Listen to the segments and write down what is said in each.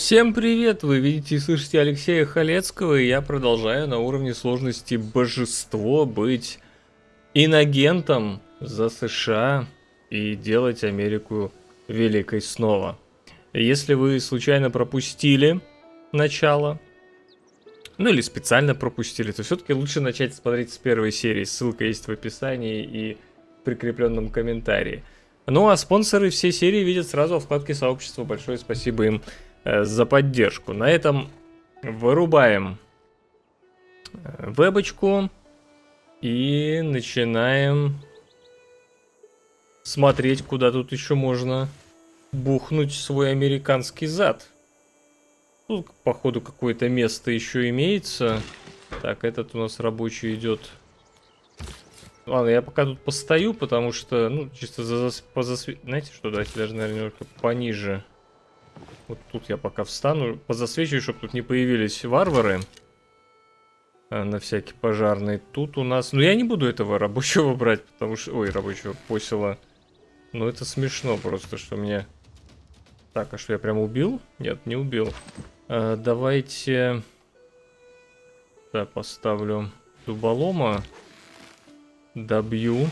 Всем привет! Вы видите и слышите Алексея Халецкого, и я продолжаю на уровне сложности божество быть инагентом за США и делать Америку великой снова. Если вы случайно пропустили начало, ну или специально пропустили, то все-таки лучше начать смотреть с первой серии. Ссылка есть в описании и в прикрепленном комментарии. Ну а спонсоры всей серии видят сразу во вкладке сообщества. Большое спасибо им за поддержку. На этом вырубаем э, вебочку и начинаем смотреть, куда тут еще можно бухнуть свой американский зад. Тут, походу, какое-то место еще имеется. Так, этот у нас рабочий идет. Ладно, я пока тут постою, потому что, ну, чисто за, по засве... Знаете что, давайте даже, наверное, пониже. Вот тут я пока встану, позасвечиваю, чтобы тут не появились варвары. А, на всякий пожарный. Тут у нас... Ну, я не буду этого рабочего брать, потому что... Ой, рабочего посела. Ну, это смешно просто, что мне... Так, а что, я прям убил? Нет, не убил. А, давайте... Да, поставлю дуболома. Добью.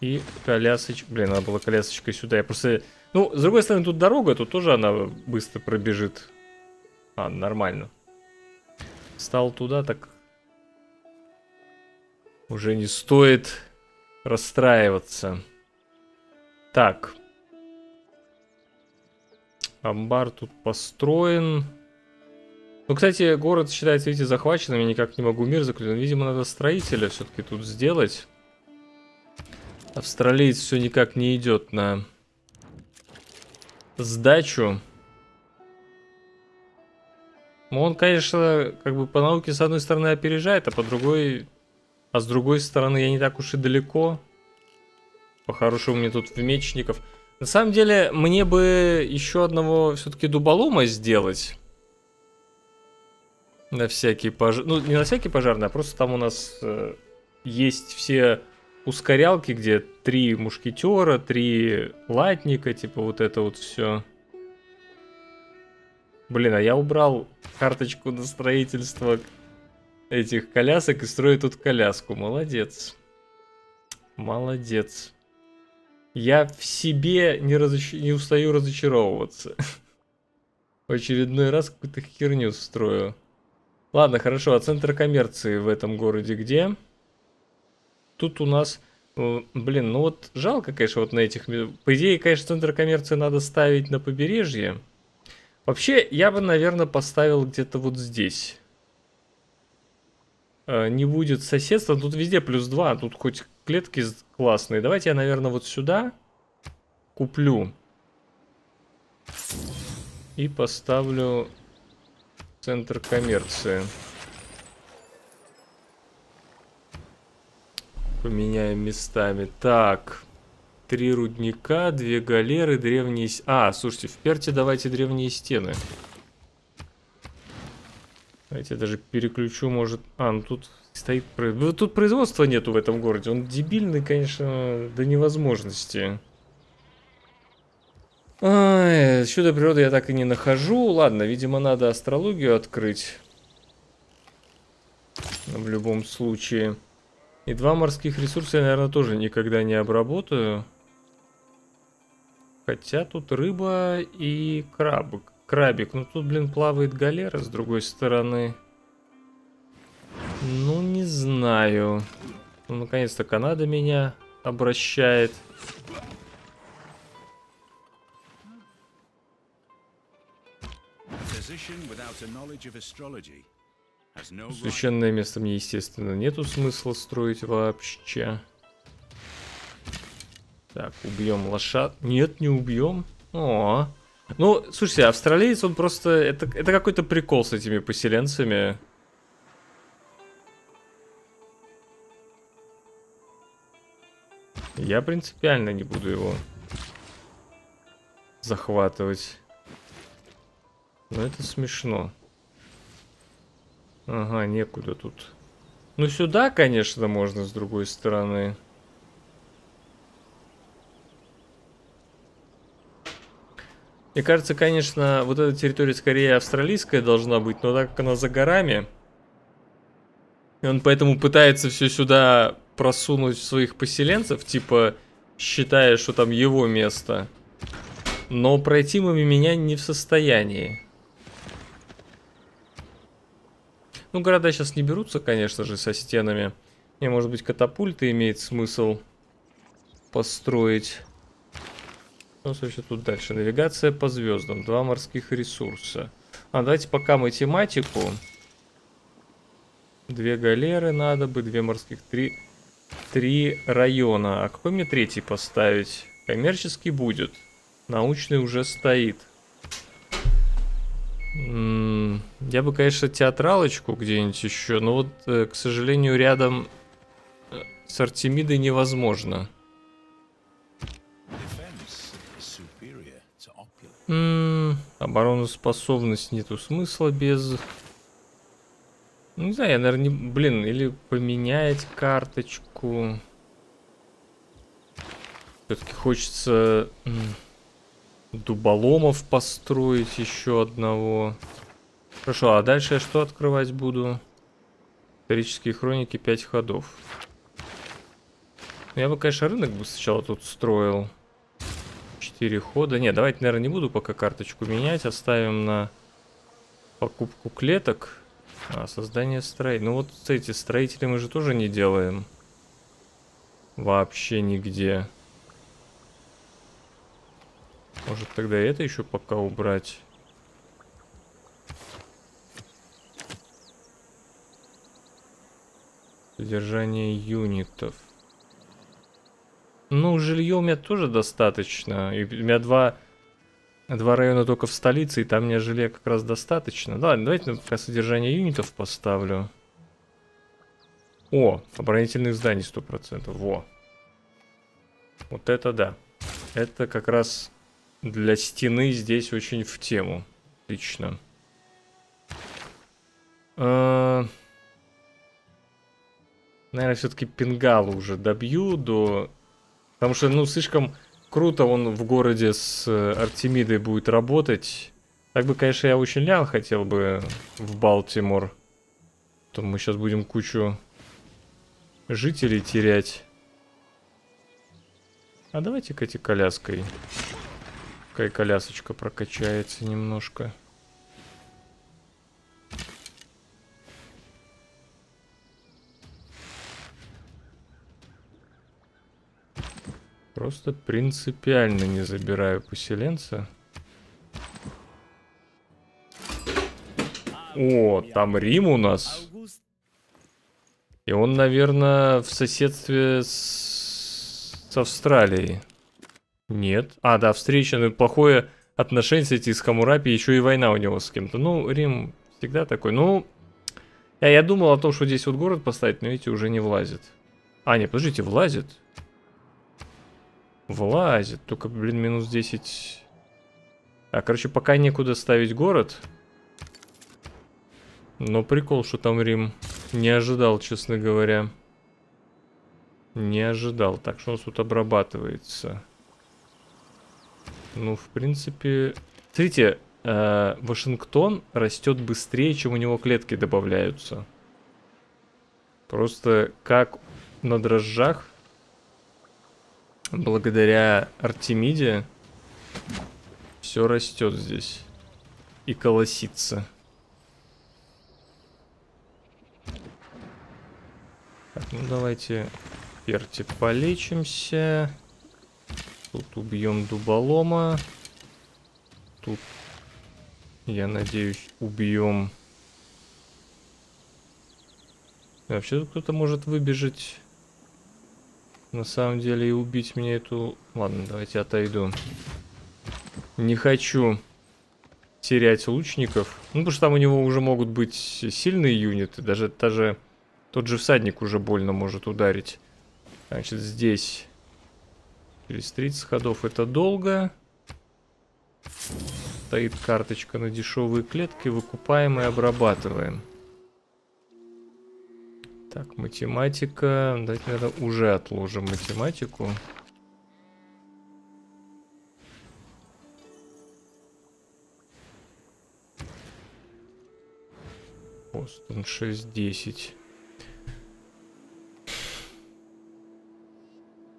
И колясочка... Блин, надо было колясочкой сюда. Я просто ну, с другой стороны, тут дорога, тут тоже она быстро пробежит. А, нормально. Стал туда, так... Уже не стоит расстраиваться. Так. Амбар тут построен. Ну, кстати, город считается, видите, захваченным. Я никак не могу мир заключить. Видимо, надо строителя все-таки тут сделать. Австралиец все никак не идет на сдачу. Ну, он, конечно, как бы по науке с одной стороны опережает, а по другой... А с другой стороны я не так уж и далеко. По-хорошему мне тут в мечников. На самом деле, мне бы еще одного все-таки дуболома сделать. На всякий пожар... Ну, не на всякий пожарный, а просто там у нас э, есть все ускорялки, где три мушкетера, три латника, типа вот это вот все. Блин, а я убрал карточку на строительство этих колясок и строю тут коляску. Молодец. Молодец. Я в себе не, разоч... не устаю разочаровываться. В очередной раз какую-то херню строю. Ладно, хорошо, а центр коммерции в этом городе где? Тут у нас... Э, блин, ну вот жалко, конечно, вот на этих... По идее, конечно, центр коммерции надо ставить на побережье. Вообще, я бы, наверное, поставил где-то вот здесь. Э, не будет соседства. Тут везде плюс 2, тут хоть клетки классные. Давайте я, наверное, вот сюда куплю. И поставлю центр коммерции. Поменяем местами. Так. Три рудника, две галеры, древние... А, слушайте, в Перте давайте древние стены. Давайте я даже переключу, может... А, ну тут стоит... Тут производства нету в этом городе. Он дебильный, конечно, до невозможности. Ай, чудо природы я так и не нахожу. Ладно, видимо, надо астрологию открыть. В любом случае. И два морских ресурса я, наверное, тоже никогда не обработаю. Хотя тут рыба и краб. Крабик. Ну тут, блин, плавает галера с другой стороны. Ну, не знаю. Ну, наконец-то Канада меня обращает. Position without a knowledge Священное место мне, естественно, нету смысла строить вообще. Так, убьем лошад. Нет, не убьем. О, ну, слушайте, австралиец, он просто... Это, это какой-то прикол с этими поселенцами. Я принципиально не буду его захватывать. Но это смешно. Ага, некуда тут. Ну сюда, конечно, можно с другой стороны. Мне кажется, конечно, вот эта территория скорее австралийская должна быть, но так как она за горами, и он поэтому пытается все сюда просунуть своих поселенцев, типа считая, что там его место. Но пройти мимо меня не в состоянии. Ну, города сейчас не берутся, конечно же, со стенами. Не, может быть, катапульты имеет смысл построить. Что вообще тут дальше? Навигация по звездам. Два морских ресурса. А, давайте пока математику. Две галеры надо бы, две морских, три, три района. А какой мне третий поставить? Коммерческий будет. Научный уже стоит. М -м я бы, конечно, театралочку где-нибудь еще, но вот, э, к сожалению, рядом э, с Артемидой невозможно. М обороноспособность нету смысла без ну, не знаю, я, наверное, не... Блин, или поменять карточку. Все-таки хочется дуболомов построить еще одного. Хорошо, а дальше я что открывать буду? Исторические хроники 5 ходов. Я бы, конечно, рынок бы сначала тут строил. 4 хода. Не, давайте, наверное, не буду пока карточку менять. Оставим на покупку клеток. А, создание строителей. Ну вот эти строители мы же тоже не делаем. Вообще нигде. Может тогда это еще пока убрать? Содержание юнитов. Ну, жилье у меня тоже достаточно. И у меня два Два района только в столице, и там мне желе как раз достаточно. Да, давайте пока содержание юнитов поставлю. О, оборонительных зданий 100%. Во. Вот это да. Это как раз для стены здесь очень в тему. Отлично. А... Наверное, все-таки пингалу уже добью до... Потому что, ну, слишком Круто он в городе с э, Артемидой будет работать. Так бы, конечно, я очень лян хотел бы в Балтимор. То мы сейчас будем кучу жителей терять. А давайте-ка эти коляской. Какая колясочка прокачается немножко. Просто принципиально не забираю поселенца. О, там Рим у нас. И он, наверное, в соседстве с, с Австралией. Нет. А, да, встреча, ну, плохое отношение с эти с Хамурапи, еще и война у него с кем-то. Ну, Рим всегда такой. Ну, я, я думал о том, что здесь вот город поставить, но видите, уже не влазит. А, нет, подождите, влазит. Влазит. Только, блин, минус 10. А, короче, пока некуда ставить город. Но прикол, что там Рим. Не ожидал, честно говоря. Не ожидал. Так, что у нас тут обрабатывается? Ну, в принципе... Смотрите, э, Вашингтон растет быстрее, чем у него клетки добавляются. Просто как на дрожжах благодаря Артемиде все растет здесь и колосится. Так, ну давайте перти полечимся. Тут убьем дуболома. Тут, я надеюсь, убьем... Вообще тут кто-то может выбежать на самом деле и убить мне эту... Ладно, давайте отойду. Не хочу терять лучников. Ну, потому что там у него уже могут быть сильные юниты. Даже, даже тот же всадник уже больно может ударить. Значит, здесь Через 30 ходов это долго. Стоит карточка на дешевые клетки. Выкупаем и обрабатываем. Так, математика. Давайте, наверное, уже отложим математику. Бостон 6-10.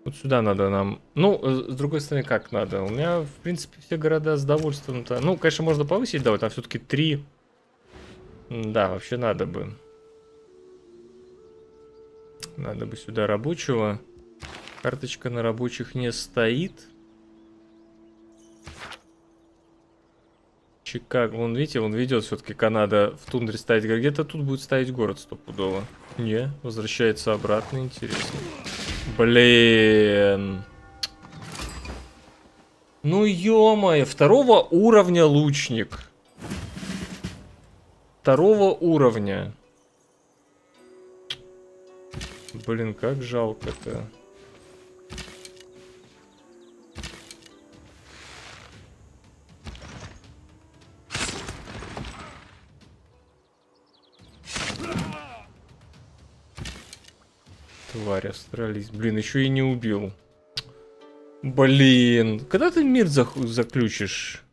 Вот сюда надо нам... Ну, э, с другой стороны, как надо? У меня, в принципе, все города с довольством-то... Ну, конечно, можно повысить, вот там все-таки три. Да, вообще надо бы. Надо бы сюда рабочего. Карточка на рабочих не стоит. Чикаго. Вон, видите, он ведет все-таки Канада в тундре ставить. Где-то тут будет ставить город стопудово. Не, возвращается обратно, интересно. Блин. Ну ё второго уровня лучник. Второго уровня. Блин, как жалко-то. Тварь, астралист. Блин, еще и не убил. Блин, когда ты мир заключишь?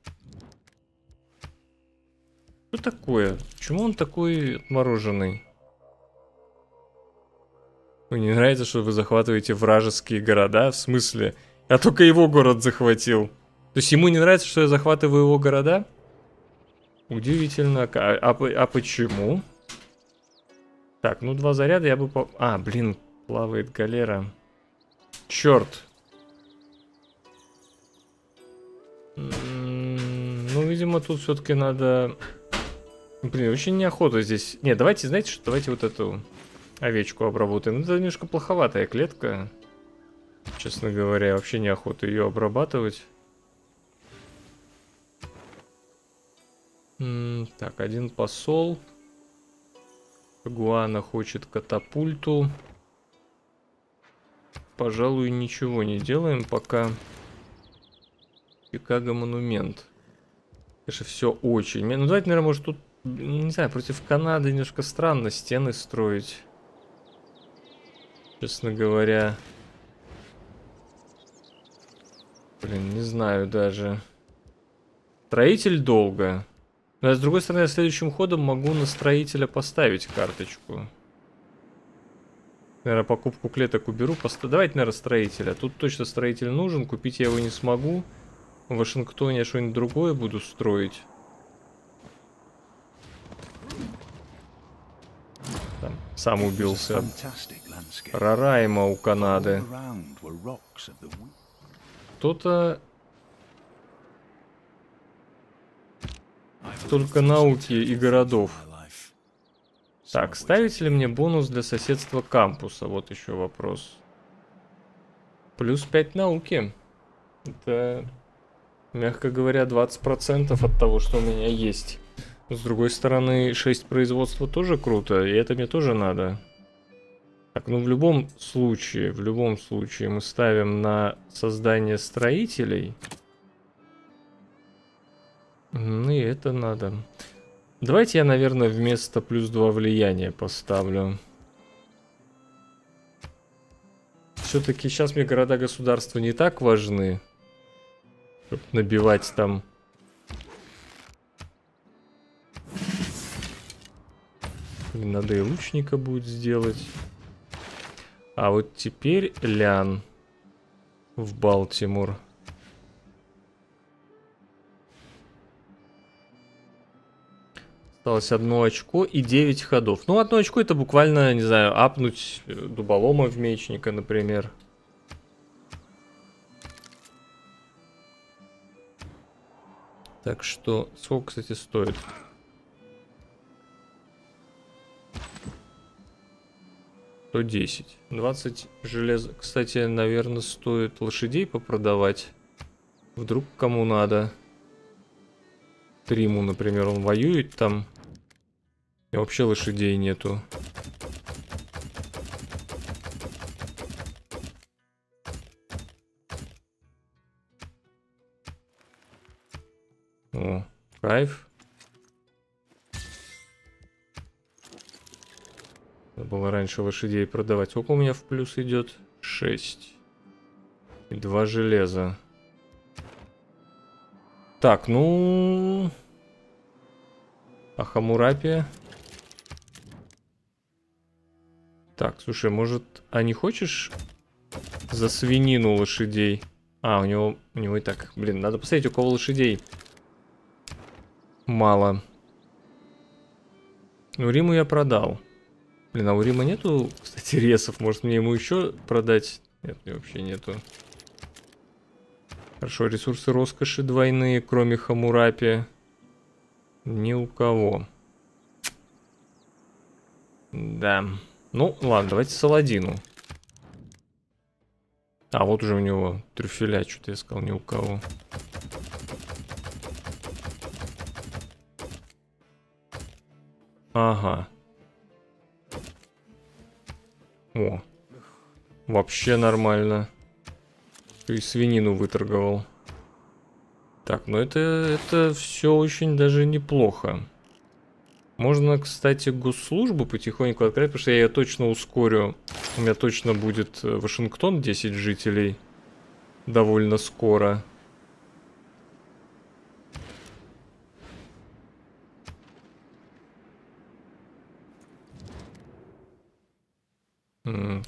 Что такое? Почему он такой отмороженный? Мне не нравится, что вы захватываете вражеские города? В смысле? Я только его город захватил. То есть ему не нравится, что я захватываю его города? Удивительно. А, а, а почему? Так, ну два заряда я бы... По... А, блин, плавает галера. Черт. Ну, видимо, тут все-таки надо... Блин, очень неохота здесь. Не, давайте, знаете что, давайте вот эту овечку обработаем. Это немножко плоховатая клетка. Честно говоря, вообще неохота ее обрабатывать. Так, один посол. Гуана хочет катапульту. Пожалуй, ничего не делаем, пока Чикаго монумент. Конечно, все очень... Ну, давайте, наверное, может тут, не знаю, против Канады немножко странно стены строить. Честно говоря. Блин, не знаю даже. Строитель долго. Но а с другой стороны, следующим ходом могу на строителя поставить карточку. Наверное, покупку клеток уберу. Поста... Давайте, наверное, строителя. Тут точно строитель нужен. Купить я его не смогу. В Вашингтоне я что-нибудь другое буду строить. Там, сам убился. Рарайма у Канады. Кто-то... Только науки и городов. Так, ставите ли мне бонус для соседства кампуса? Вот еще вопрос. Плюс 5 науки. Это, мягко говоря, 20% от того, что у меня есть. С другой стороны, 6 производства тоже круто, и это мне тоже надо. Так, ну в любом случае, в любом случае мы ставим на создание строителей. Ну и это надо. Давайте я, наверное, вместо плюс 2 влияния поставлю. Все-таки сейчас мне города-государства не так важны. Чтобы набивать там... Надо и лучника будет сделать. А вот теперь Лян в Балтимор. Осталось одно очко и 9 ходов. Ну, одно очко это буквально, не знаю, апнуть э, дуболома в мечника, например. Так что, сколько, кстати, стоит? То 10. 20 желез. Кстати, наверное, стоит лошадей попродавать. Вдруг кому надо. Триму, например, он воюет там. И вообще лошадей нету. О, кайф. Надо было раньше лошадей продавать. Сколько у меня в плюс идет? 6. И 2 железа. Так, ну... А Хамурапия? Так, слушай, может, а не хочешь за свинину лошадей? А, у него, у него и так, блин, надо посмотреть, у кого лошадей мало. Ну, Риму я продал. Блин, а у Рима нету, кстати, ресов. Может, мне ему еще продать? Нет, вообще нету. Хорошо, ресурсы роскоши двойные, кроме Хамурапи. Ни у кого. Да. Ну, ладно, давайте Саладину. А, вот уже у него трюфеля, что-то я сказал, ни у кого. Ага. О. Вообще нормально. И свинину выторговал. Так, ну это, это все очень даже неплохо. Можно, кстати, госслужбу потихоньку открыть, потому что я ее точно ускорю. У меня точно будет э, Вашингтон 10 жителей. Довольно скоро.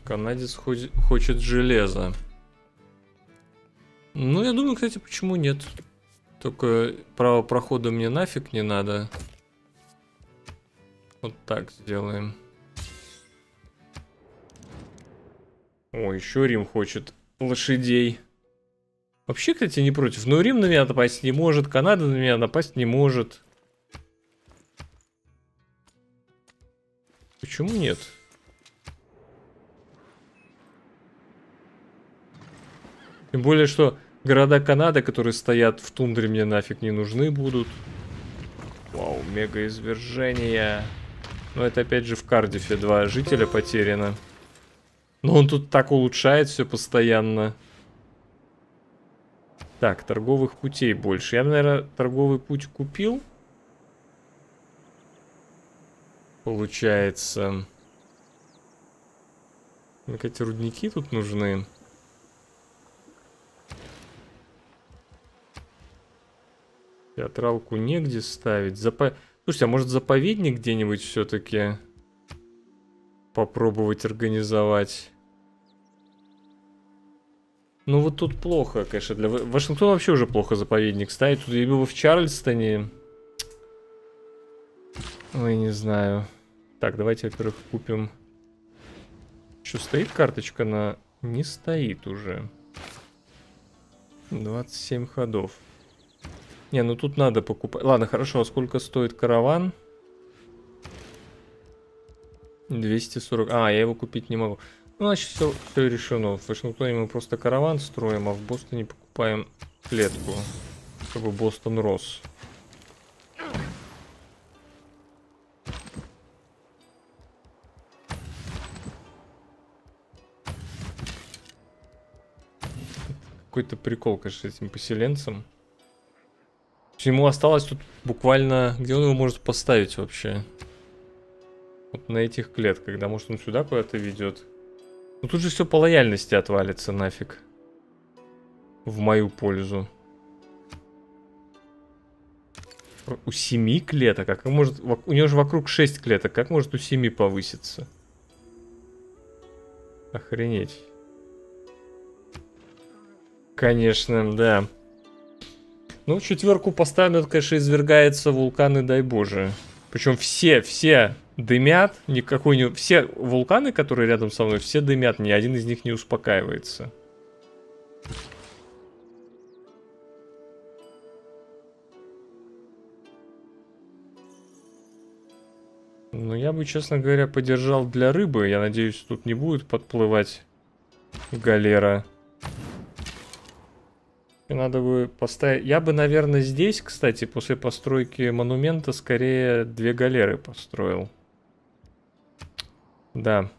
Канадец хочет железо. Ну, я думаю, кстати, почему нет? Только право прохода мне нафиг не надо. Вот так сделаем. О, еще Рим хочет лошадей. Вообще, кстати, не против. Но Рим на меня напасть не может, Канада на меня напасть не может. Почему нет? Тем более, что города Канады, которые стоят в тундре, мне нафиг не нужны будут. Вау, мега извержение. Но это опять же в Кардифе два жителя потеряно. Но он тут так улучшает все постоянно. Так, торговых путей больше. Я, наверное, торговый путь купил. Получается. Эти рудники тут нужны. Театралку негде ставить. Запо... Слушайте, а может заповедник где-нибудь все-таки попробовать организовать? Ну вот тут плохо, конечно. Для Вашингтона вообще уже плохо заповедник ставить. Тут либо в Чарльстоне. Ой, не знаю. Так, давайте, во-первых, купим... Что, стоит карточка на... Не стоит уже. 27 ходов. Не, ну тут надо покупать. Ладно, хорошо, а сколько стоит караван? 240. А, я его купить не могу. Ну, значит, все, все решено. В Вашингтоне мы просто караван строим, а в Бостоне покупаем клетку, чтобы Бостон рос. Какой-то прикол, конечно, с этим поселенцем. Ему осталось тут буквально... Где он его может поставить вообще? Вот на этих клетках, да? Может он сюда куда-то ведет? Ну тут же все по лояльности отвалится нафиг. В мою пользу. У семи клеток? А как может... У него же вокруг 6 клеток. Как может у семи повыситься? Охренеть. Конечно, да. Ну, четверку поставим, это, конечно, извергается вулканы, дай боже. Причем все, все дымят, никакой не... Все вулканы, которые рядом со мной, все дымят, ни один из них не успокаивается. Ну, я бы, честно говоря, подержал для рыбы. Я надеюсь, тут не будет подплывать галера. Надо бы поставить... Я бы, наверное, здесь, кстати, после постройки монумента, скорее две галеры построил. Да.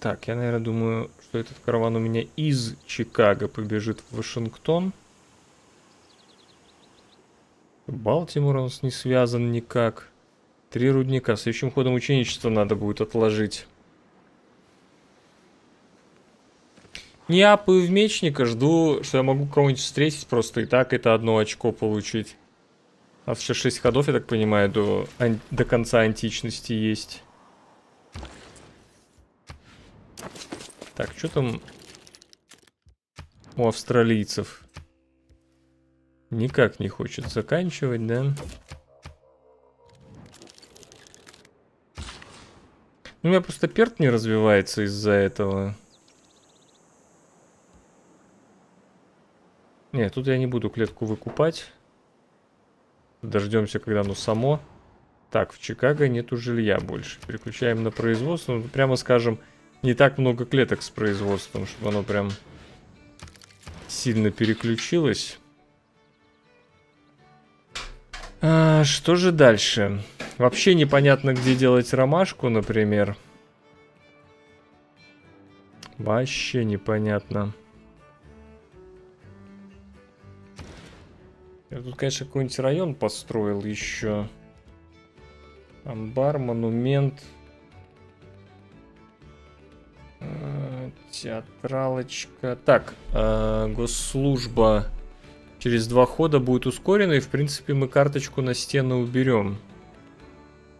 Так, я, наверное, думаю, что этот караван у меня из Чикаго побежит в Вашингтон. Балтимор у нас не связан никак. Три рудника. Следующим ходом ученичество надо будет отложить. Не апаю в мечника, жду, что я могу кого-нибудь встретить просто и так это одно очко получить. Нас еще 6 ходов, я так понимаю, до, ан- до конца античности есть. Так, что там у австралийцев? Никак не хочет заканчивать, да? Ну, у меня просто перт не развивается из-за этого. Нет, тут я не буду клетку выкупать. Дождемся, когда оно само. Так, в Чикаго нету жилья больше. Переключаем на производство. Ну, прямо скажем, не так много клеток с производством, чтобы оно прям сильно переключилось. А, что же дальше? Вообще непонятно, где делать ромашку, например. Вообще непонятно. Я тут, конечно, какой-нибудь район построил еще. Амбар, монумент. Э, Театралочка. Так, э, госслужба через два хода будет ускорена, и, в принципе, мы карточку на стену уберем.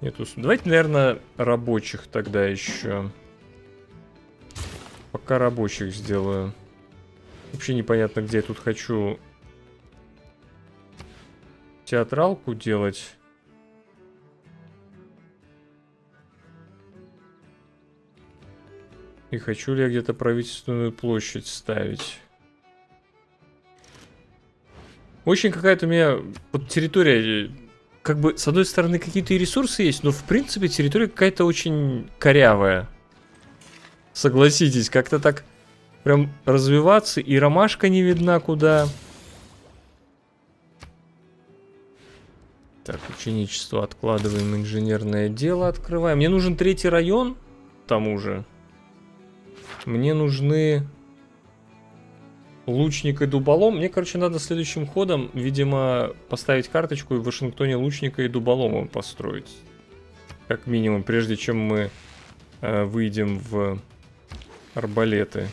Нету... Давайте, наверное, рабочих тогда еще. Пока рабочих сделаю. Вообще непонятно, где я тут хочу театралку делать. И хочу ли я где-то правительственную площадь ставить. Очень какая-то у меня вот территория, как бы, с одной стороны, какие-то ресурсы есть, но, в принципе, территория какая-то очень корявая. Согласитесь, как-то так прям развиваться, и ромашка не видна куда. Так, ученичество откладываем, инженерное дело открываем. Мне нужен третий район, тому же. Мне нужны лучник и дуболом. Мне, короче, надо следующим ходом, видимо, поставить карточку и в Вашингтоне лучника и дуболома построить. Как минимум, прежде чем мы э, выйдем в арбалеты.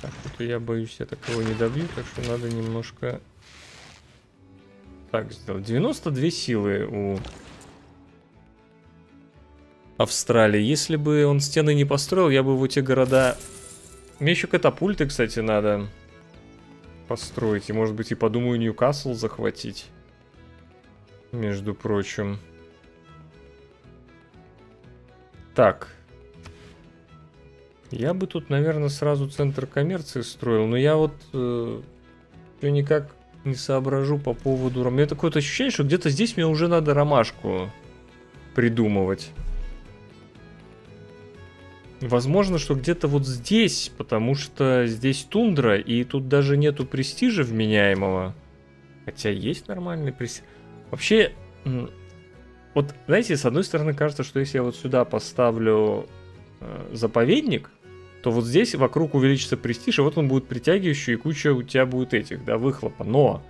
Так, вот я боюсь, я такого не добью, так что надо немножко так сделать. 92 силы у Австралии. Если бы он стены не построил, я бы в эти города... Мне еще катапульты, кстати, надо построить. И, может быть, и подумаю Ньюкасл захватить. Между прочим. Так. Я бы тут, наверное, сразу центр коммерции строил. Но я вот... Э, никак не соображу по поводу... У меня такое ощущение, что где-то здесь мне уже надо ромашку придумывать. Возможно, что где-то вот здесь, потому что здесь тундра, и тут даже нету престижа вменяемого. Хотя есть нормальный престиж. Вообще, вот, знаете, с одной стороны кажется, что если я вот сюда поставлю э, заповедник, то вот здесь вокруг увеличится престиж, и вот он будет притягивающий, и куча у тебя будет этих, да, выхлопа. Но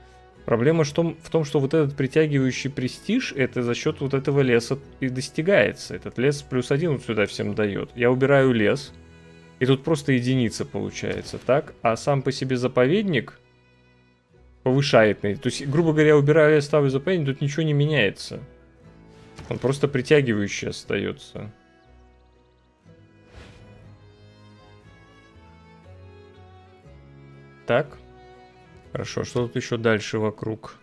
проблема в том, что вот этот притягивающий престиж, это за счет вот этого леса и достигается. Этот лес плюс один вот сюда всем дает. Я убираю лес, и тут просто единица получается, так? А сам по себе заповедник повышает. То есть, грубо говоря, убираю лес, ставлю заповедник, тут ничего не меняется. Он просто притягивающий остается. Так. Хорошо, что тут еще дальше вокруг?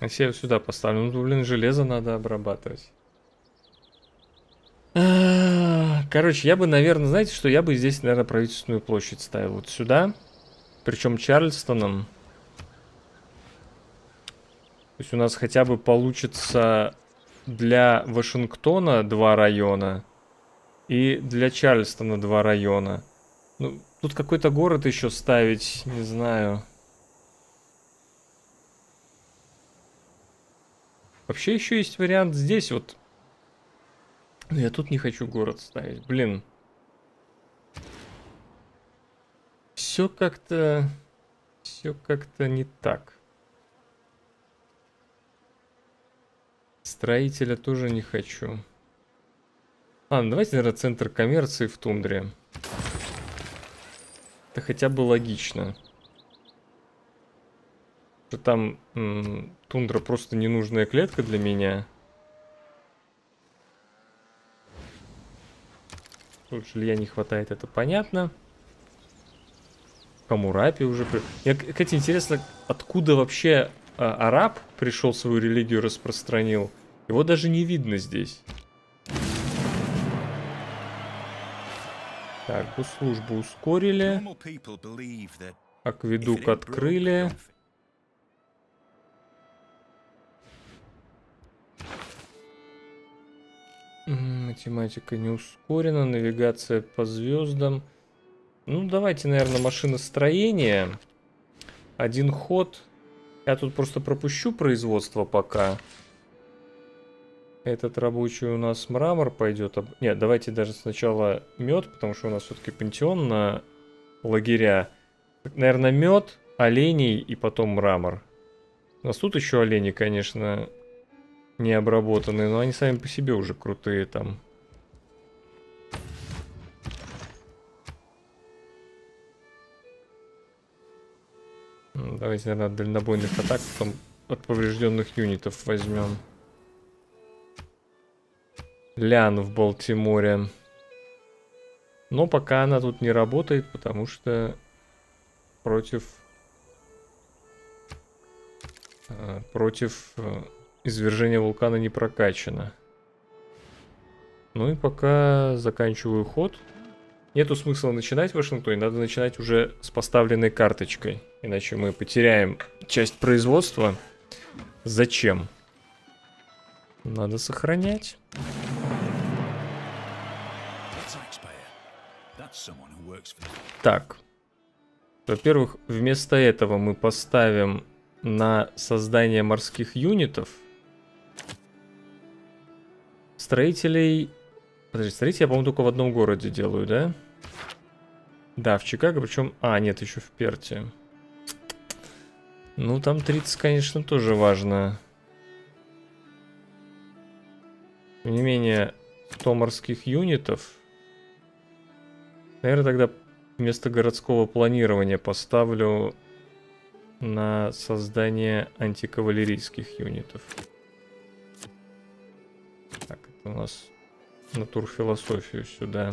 Если я сюда поставлю, ну, блин, железо надо обрабатывать. А, короче, я бы, наверное, знаете, что я бы здесь, наверное, правительственную площадь ставил вот сюда. Причем Чарльстоном. То есть у нас хотя бы получится для Вашингтона два района и для Чарльстона два района. Ну, тут какой-то город еще ставить, не знаю. Вообще еще есть вариант здесь вот. Но я тут не хочу город ставить, блин. Все как-то... Все как-то не так. Строителя тоже не хочу. Ладно, давайте, наверное, центр коммерции в тундре. Это хотя бы логично. Что там тундра просто ненужная клетка для меня. Тут жилья не хватает, это понятно. Камурапи уже... Мне, кстати, интересно, откуда вообще а, араб пришел свою религию распространил? Его даже не видно здесь. Так, службу ускорили. Акведук открыли. Математика не ускорена, навигация по звездам. Ну, давайте, наверное, машиностроение. Один ход. Я тут просто пропущу производство пока. Этот рабочий у нас мрамор пойдет. Нет, давайте даже сначала мед, потому что у нас все-таки пантеон на лагеря. Наверное, мед, оленей и потом мрамор. У нас тут еще олени, конечно, не обработанные, но они сами по себе уже крутые там. Давайте, наверное, дальнобойных атак потом от поврежденных юнитов возьмем. Лян в Балтиморе. Но пока она тут не работает, потому что против... Э, против э, извержения вулкана не прокачано. Ну и пока заканчиваю ход. Нету смысла начинать в Вашингтоне, надо начинать уже с поставленной карточкой. Иначе мы потеряем часть производства. Зачем? Надо сохранять. Так. Во-первых, вместо этого мы поставим на создание морских юнитов строителей... Подожди, строителей я, по-моему, только в одном городе делаю, да? Да, в Чикаго, причем... А, нет, еще в Перте. Ну, там 30, конечно, тоже важно. Тем не менее, 100 морских юнитов... Наверное, тогда вместо городского планирования поставлю на создание антикавалерийских юнитов. Так, это у нас натурфилософию сюда.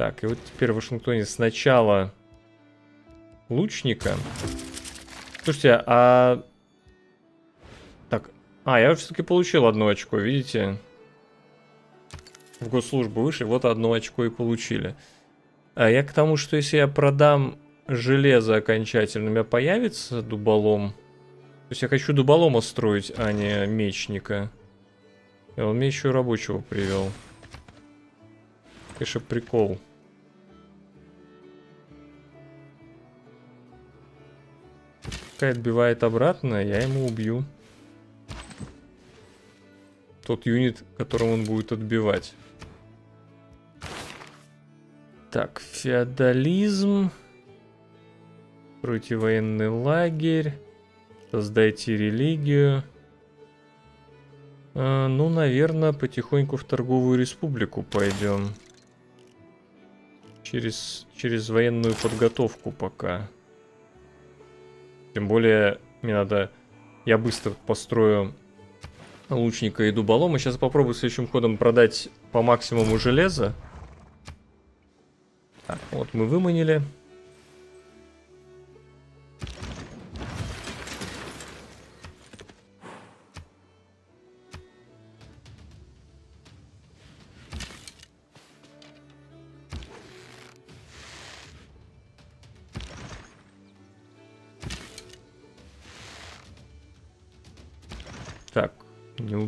Так, и вот теперь в Вашингтоне сначала лучника. Слушайте, а... Так, а, я все-таки получил одно очко, видите? В госслужбу вышли, вот одно очко и получили. А я к тому, что если я продам железо окончательно, у меня появится дуболом. То есть я хочу дуболома строить, а не мечника. И он мне еще рабочего привел. Конечно, прикол. Пускай отбивает обратно, я ему убью. Тот юнит, которым он будет отбивать. Так, феодализм. Стройте военный лагерь. Создайте религию. А, ну, наверное, потихоньку в торговую республику пойдем. Через, через военную подготовку пока. Тем более, мне надо... Я быстро построю лучника и дуболома. Сейчас попробую следующим ходом продать по максимуму железа. Так, вот мы выманили.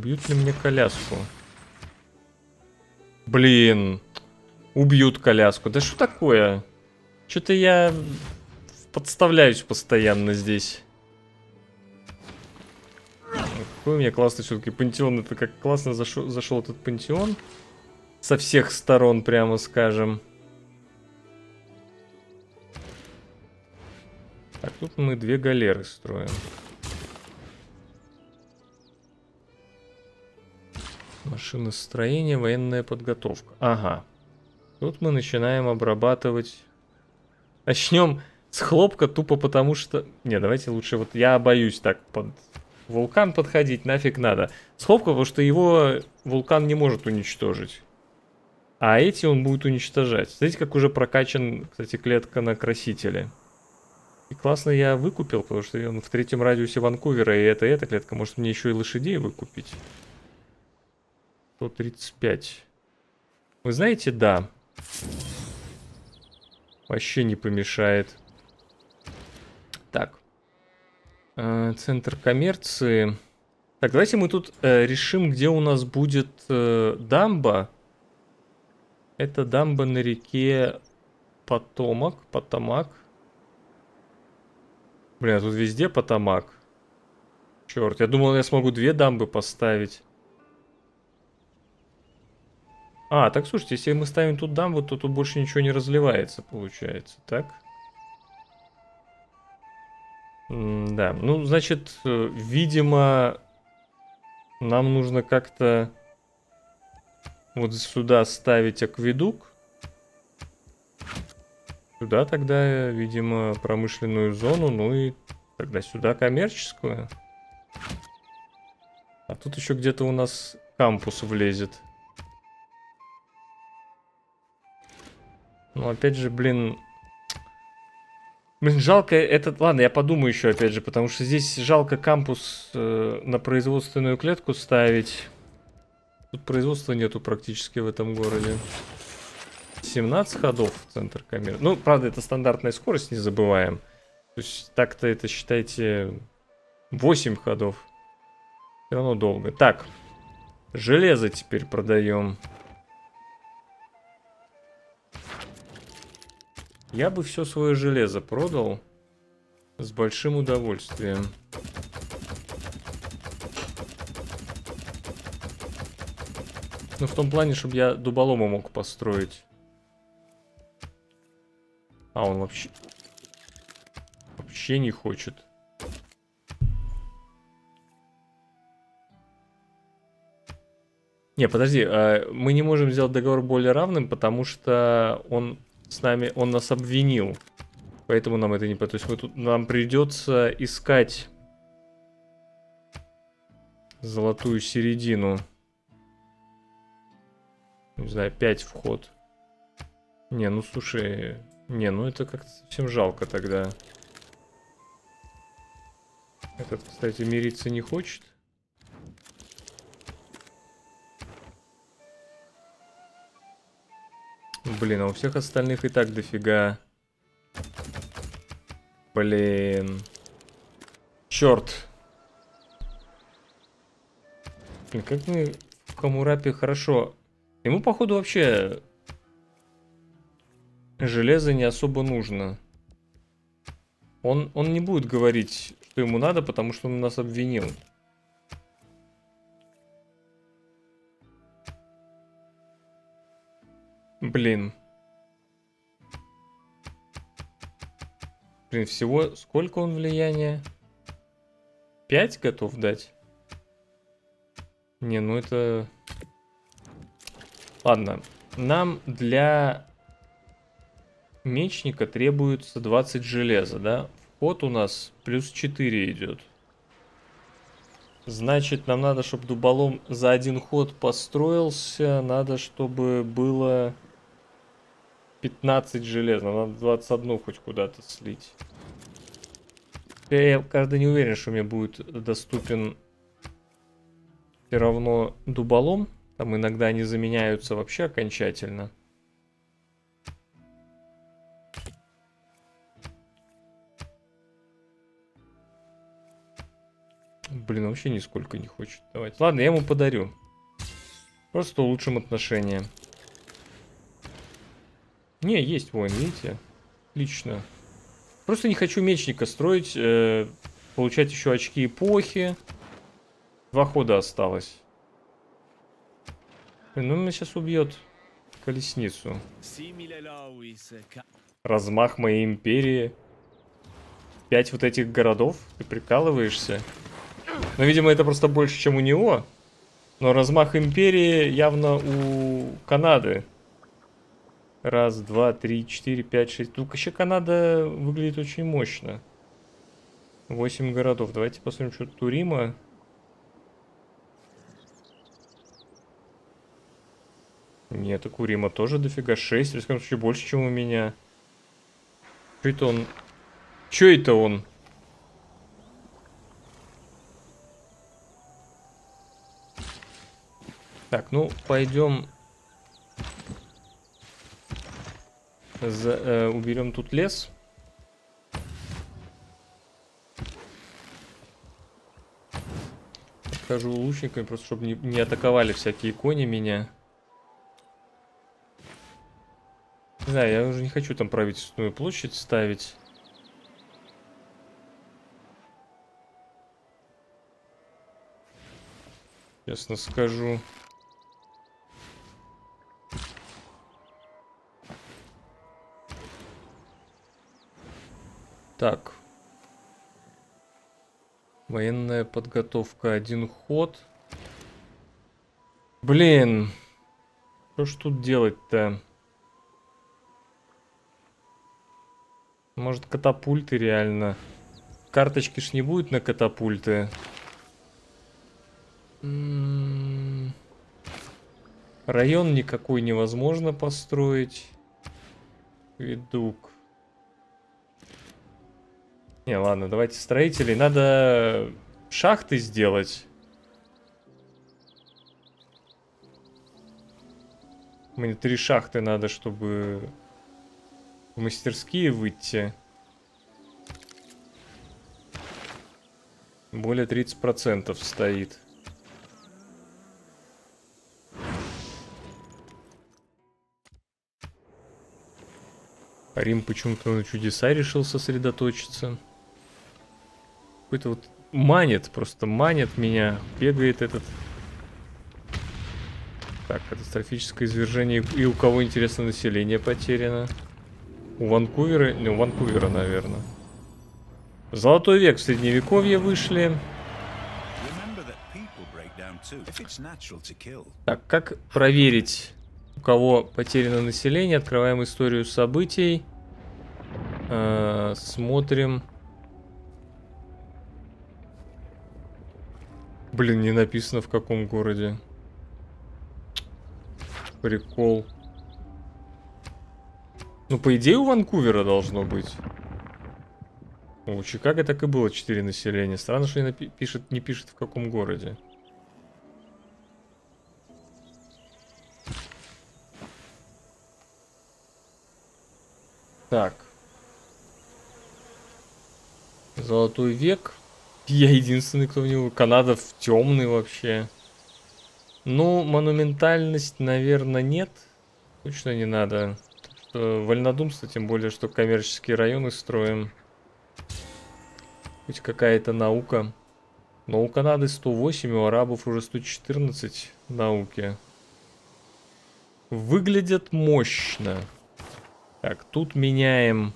Убьют ли мне коляску? Блин. Убьют коляску. Да что такое? Что-то я подставляюсь постоянно здесь. Какой у меня классный все-таки пантеон. Это как классно зашел, зашел этот пантеон. Со всех сторон, прямо скажем. Так, тут мы две галеры строим. Машиностроение, военная подготовка. Ага. Тут мы начинаем обрабатывать Начнем с хлопка тупо потому что... Не, давайте лучше вот... Я боюсь так под вулкан подходить, нафиг надо. С хлопка, потому что его вулкан не может уничтожить. А эти он будет уничтожать. Смотрите, как уже прокачан, кстати, клетка на красителе. И классно я выкупил, потому что он в третьем радиусе Ванкувера, и это эта клетка. Может мне еще и лошадей выкупить? 135. Вы знаете, да. Вообще не помешает. Так. Э, центр коммерции. Так, давайте мы тут э, решим, где у нас будет э, дамба. Это дамба на реке Потомак. Потомак. Блин, а тут везде Потомак. Черт, я думал, я смогу две дамбы поставить. А, так слушайте, если мы ставим тут дамбу, то тут больше ничего не разливается, получается, так? М да, ну, значит, э, видимо, нам нужно как-то вот сюда ставить акведук. Сюда тогда, видимо, промышленную зону, ну и тогда сюда коммерческую. А тут еще где-то у нас кампус влезет. Ну, опять же, блин... Блин, жалко этот... Ладно, я подумаю еще, опять же, потому что здесь жалко кампус э, на производственную клетку ставить. Тут производства нету практически в этом городе. 17 ходов в центр камеры. Ну, правда, это стандартная скорость, не забываем. То есть так-то это, считайте, 8 ходов. Все равно долго. Так, железо теперь продаем. Я бы все свое железо продал с большим удовольствием. Ну, в том плане, чтобы я дуболома мог построить. А, он вообще... Вообще не хочет. Не, подожди, а, мы не можем сделать договор более равным, потому что он с нами, он нас обвинил. Поэтому нам это не... То есть мы тут, нам придется искать золотую середину. Не знаю, 5 вход. Не, ну слушай... Не, ну это как-то совсем жалко тогда. Этот, кстати, мириться не хочет. Блин, а у всех остальных и так дофига. Блин. Черт. Блин, как мы в Камурапе хорошо. Ему, походу, вообще железо не особо нужно. Он, он не будет говорить, что ему надо, потому что он нас обвинил. Блин. Блин, всего сколько он влияния? Пять готов дать? Не, ну это... Ладно. Нам для мечника требуется 20 железа, да? Вход у нас плюс 4 идет. Значит, нам надо, чтобы дуболом за один ход построился. Надо, чтобы было 15 железно, надо 21 хоть куда-то слить. Я, правда, не уверен, что мне будет доступен все равно дуболом. Там иногда они заменяются вообще окончательно. Блин, вообще нисколько не хочет давать. Ладно, я ему подарю. Просто улучшим отношения. Не, есть воин, видите? Отлично. Просто не хочу мечника строить, э, получать еще очки эпохи. Два хода осталось. Ну, меня сейчас убьет колесницу. Размах моей империи. Пять вот этих городов? Ты прикалываешься? Ну, видимо, это просто больше, чем у него. Но размах империи явно у Канады. Раз, два, три, четыре, пять, шесть. Ну, вообще Канада выглядит очень мощно. Восемь городов. Давайте посмотрим, что тут у Рима. Нет, у Рима тоже дофига. Шесть. В случае больше, чем у меня. Что это он? Что это он? Так, ну, пойдем За, э, уберем тут лес. Подхожу лучниками, просто чтобы не, не атаковали всякие кони меня. Не знаю, я уже не хочу там правительственную площадь ставить. Честно скажу. Так. Военная подготовка. Один ход. Блин. Что ж тут делать-то? Может катапульты реально? Карточки ж не будет на катапульты. М-м-м. Район никакой невозможно построить. Видук. Не, ладно, давайте строителей. Надо шахты сделать. Мне три шахты надо, чтобы в мастерские выйти. Более 30% стоит. Рим почему-то на чудеса решил сосредоточиться. Какой-то вот манит, просто манит меня. Бегает этот... Так, катастрофическое извержение. И у кого, интересно, население потеряно? У Ванкувера? Не, у Ванкувера, наверное. Золотой век в Средневековье вышли. Так, как проверить, у кого потеряно население? Открываем историю событий. Э -э смотрим. Блин, не написано в каком городе. Прикол. Ну, по идее, у Ванкувера должно быть. У Чикаго так и было 4 населения. Странно, что не, пишет, не пишет в каком городе. Так. Золотой век. Я единственный, кто в него... Канада в темный вообще. Ну, монументальность, наверное, нет. Точно не надо. Что, вольнодумство, тем более, что коммерческие районы строим. Хоть какая-то наука. Но у Канады 108, у арабов уже 114 науки. Выглядят мощно. Так, тут меняем.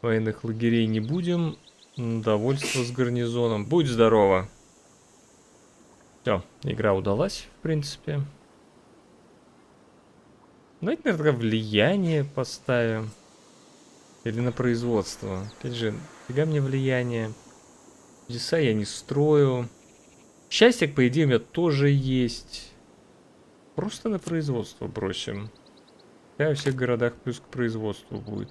Военных лагерей не будем. Довольство с гарнизоном. Будь здорово. Все, игра удалась, в принципе. Давайте, наверное, влияние поставим. Или на производство. Опять же, фига мне влияние. Чудеса я не строю. Счастье, по идее, у меня тоже есть. Просто на производство бросим. Да, во всех городах плюс к производству будет.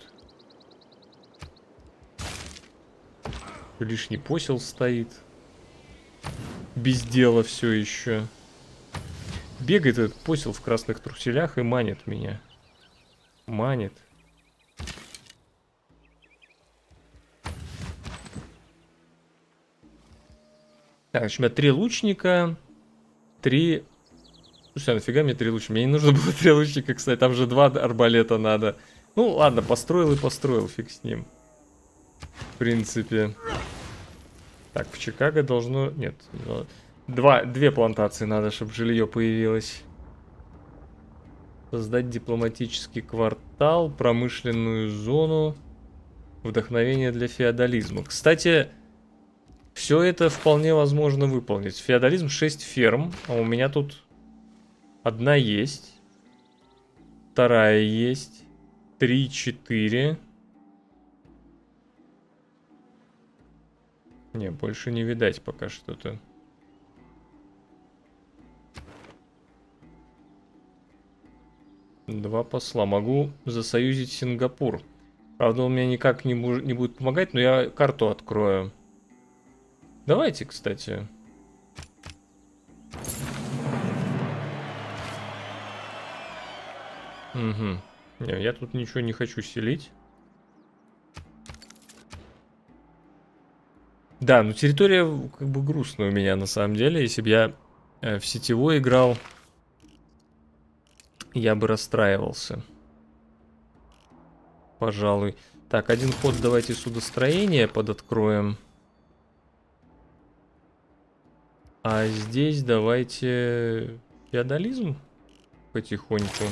Лишний посел стоит. Без дела все еще. Бегает этот посел в красных труселях и манит меня. Манит. Так, значит, у меня три лучника. Три... Слушай, а нафига мне три лучника? Мне не нужно было три лучника, кстати. Там же два арбалета надо. Ну, ладно, построил и построил, фиг с ним. В принципе. Так, в Чикаго должно... Нет, два, две плантации надо, чтобы жилье появилось. Создать дипломатический квартал, промышленную зону, вдохновение для феодализма. Кстати, все это вполне возможно выполнить. Феодализм 6 ферм, а у меня тут одна есть. вторая есть. Три, четыре. Не, больше не видать пока что-то. Два посла. Могу засоюзить Сингапур. Правда, он мне никак не, не будет помогать, но я карту открою. Давайте, кстати. Угу. Не, я тут ничего не хочу селить. Да, ну территория как бы грустная у меня на самом деле. Если бы я э, в сетевой играл, я бы расстраивался. Пожалуй. Так, один ход давайте судостроение подоткроем. А здесь давайте феодализм потихоньку.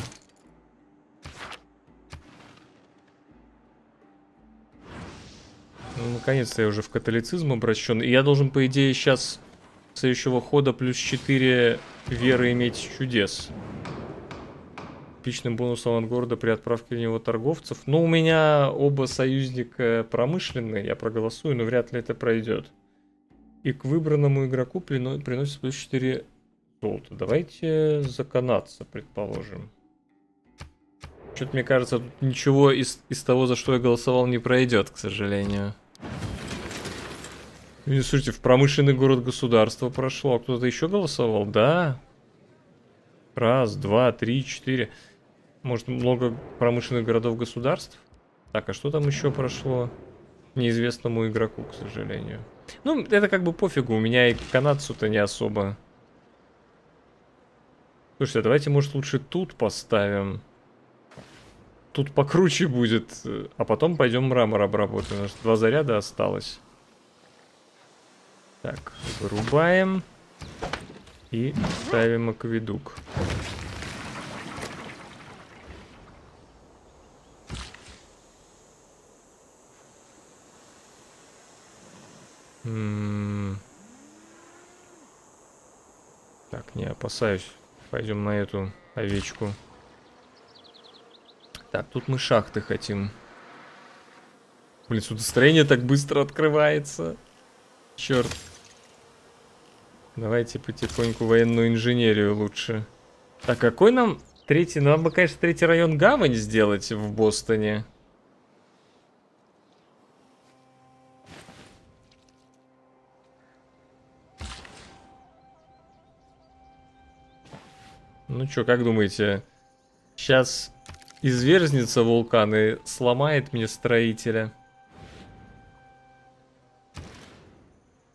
Ну, наконец-то я уже в католицизм обращен. И я должен, по идее, сейчас следующего хода плюс 4 веры иметь чудес. Типичным бонусом от города при отправке в него торговцев. Ну, у меня оба союзника промышленные, я проголосую, но вряд ли это пройдет. И к выбранному игроку приносит плюс 4 золота. Давайте за предположим. Что-то мне кажется, тут ничего из, из того, за что я голосовал, не пройдет, к сожалению. Слушайте, в промышленный город-государство прошло. А кто-то еще голосовал? Да. Раз, два, три, четыре. Может, много промышленных городов-государств? Так, а что там еще прошло? Неизвестному игроку, к сожалению. Ну, это как бы пофигу, у меня и канадцу-то не особо. Слушайте, а давайте, может, лучше тут поставим. Тут покруче будет, а потом пойдем мрамор обработаем. У нас два заряда осталось. Так, вырубаем. И ставим акведук. Так, не опасаюсь. Пойдем на эту овечку. Так, тут мы шахты хотим. Блин, судостроение так быстро открывается. Черт. Давайте потихоньку военную инженерию лучше. Так, какой нам третий? Нам бы, конечно, третий район гавань сделать в Бостоне. Ну что, как думаете, сейчас изверзнется вулкан и сломает мне строителя?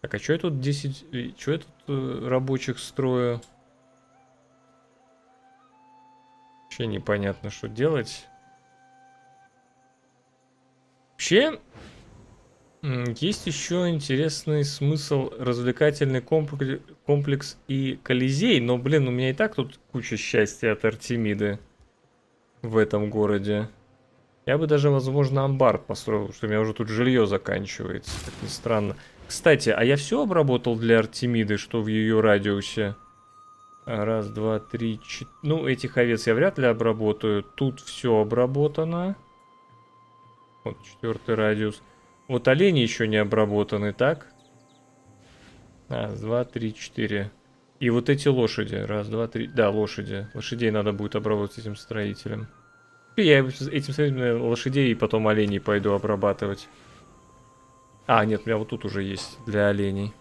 Так, а что я тут 10... Что я тут э, рабочих строю? Вообще непонятно, что делать. Вообще, есть еще интересный смысл, развлекательный комплекс и Колизей, но, блин, у меня и так тут куча счастья от Артемиды в этом городе. Я бы даже, возможно, амбар построил, что у меня уже тут жилье заканчивается, как ни странно. Кстати, а я все обработал для Артемиды, что в ее радиусе? Раз, два, три, четыре... Ну, этих овец я вряд ли обработаю. Тут все обработано. Вот четвертый радиус. Вот олени еще не обработаны, так? Раз, два, три, четыре. И вот эти лошади. Раз, два, три. Да, лошади. Лошадей надо будет обработать этим строителем. Я этим строителем лошадей и потом оленей пойду обрабатывать. А, нет, у меня вот тут уже есть для оленей.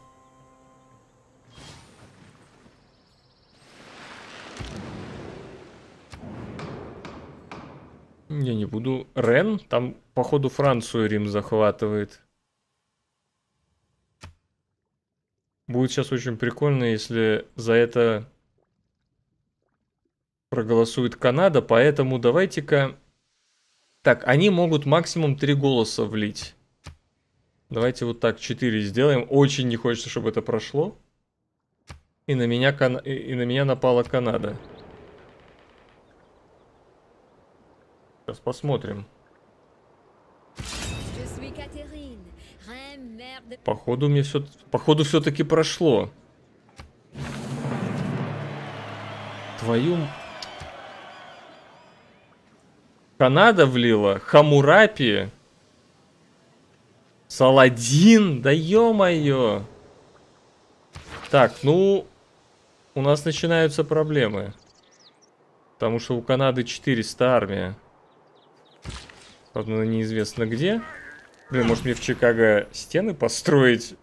Я не буду. Рен? Там, походу, Францию Рим захватывает. Будет сейчас очень прикольно, если за это проголосует Канада, поэтому давайте-ка... Так, они могут максимум 3 голоса влить. Давайте вот так 4 сделаем. Очень не хочется, чтобы это прошло. И на меня, кан... и на меня напала Канада. Сейчас посмотрим. Походу мне все, походу все-таки прошло. Твою. Канада влила, Хамурапи, Саладин, да ё-моё. Так, ну, у нас начинаются проблемы. Потому что у Канады 400 армия. Правда, неизвестно где. Блин, может мне в Чикаго стены построить?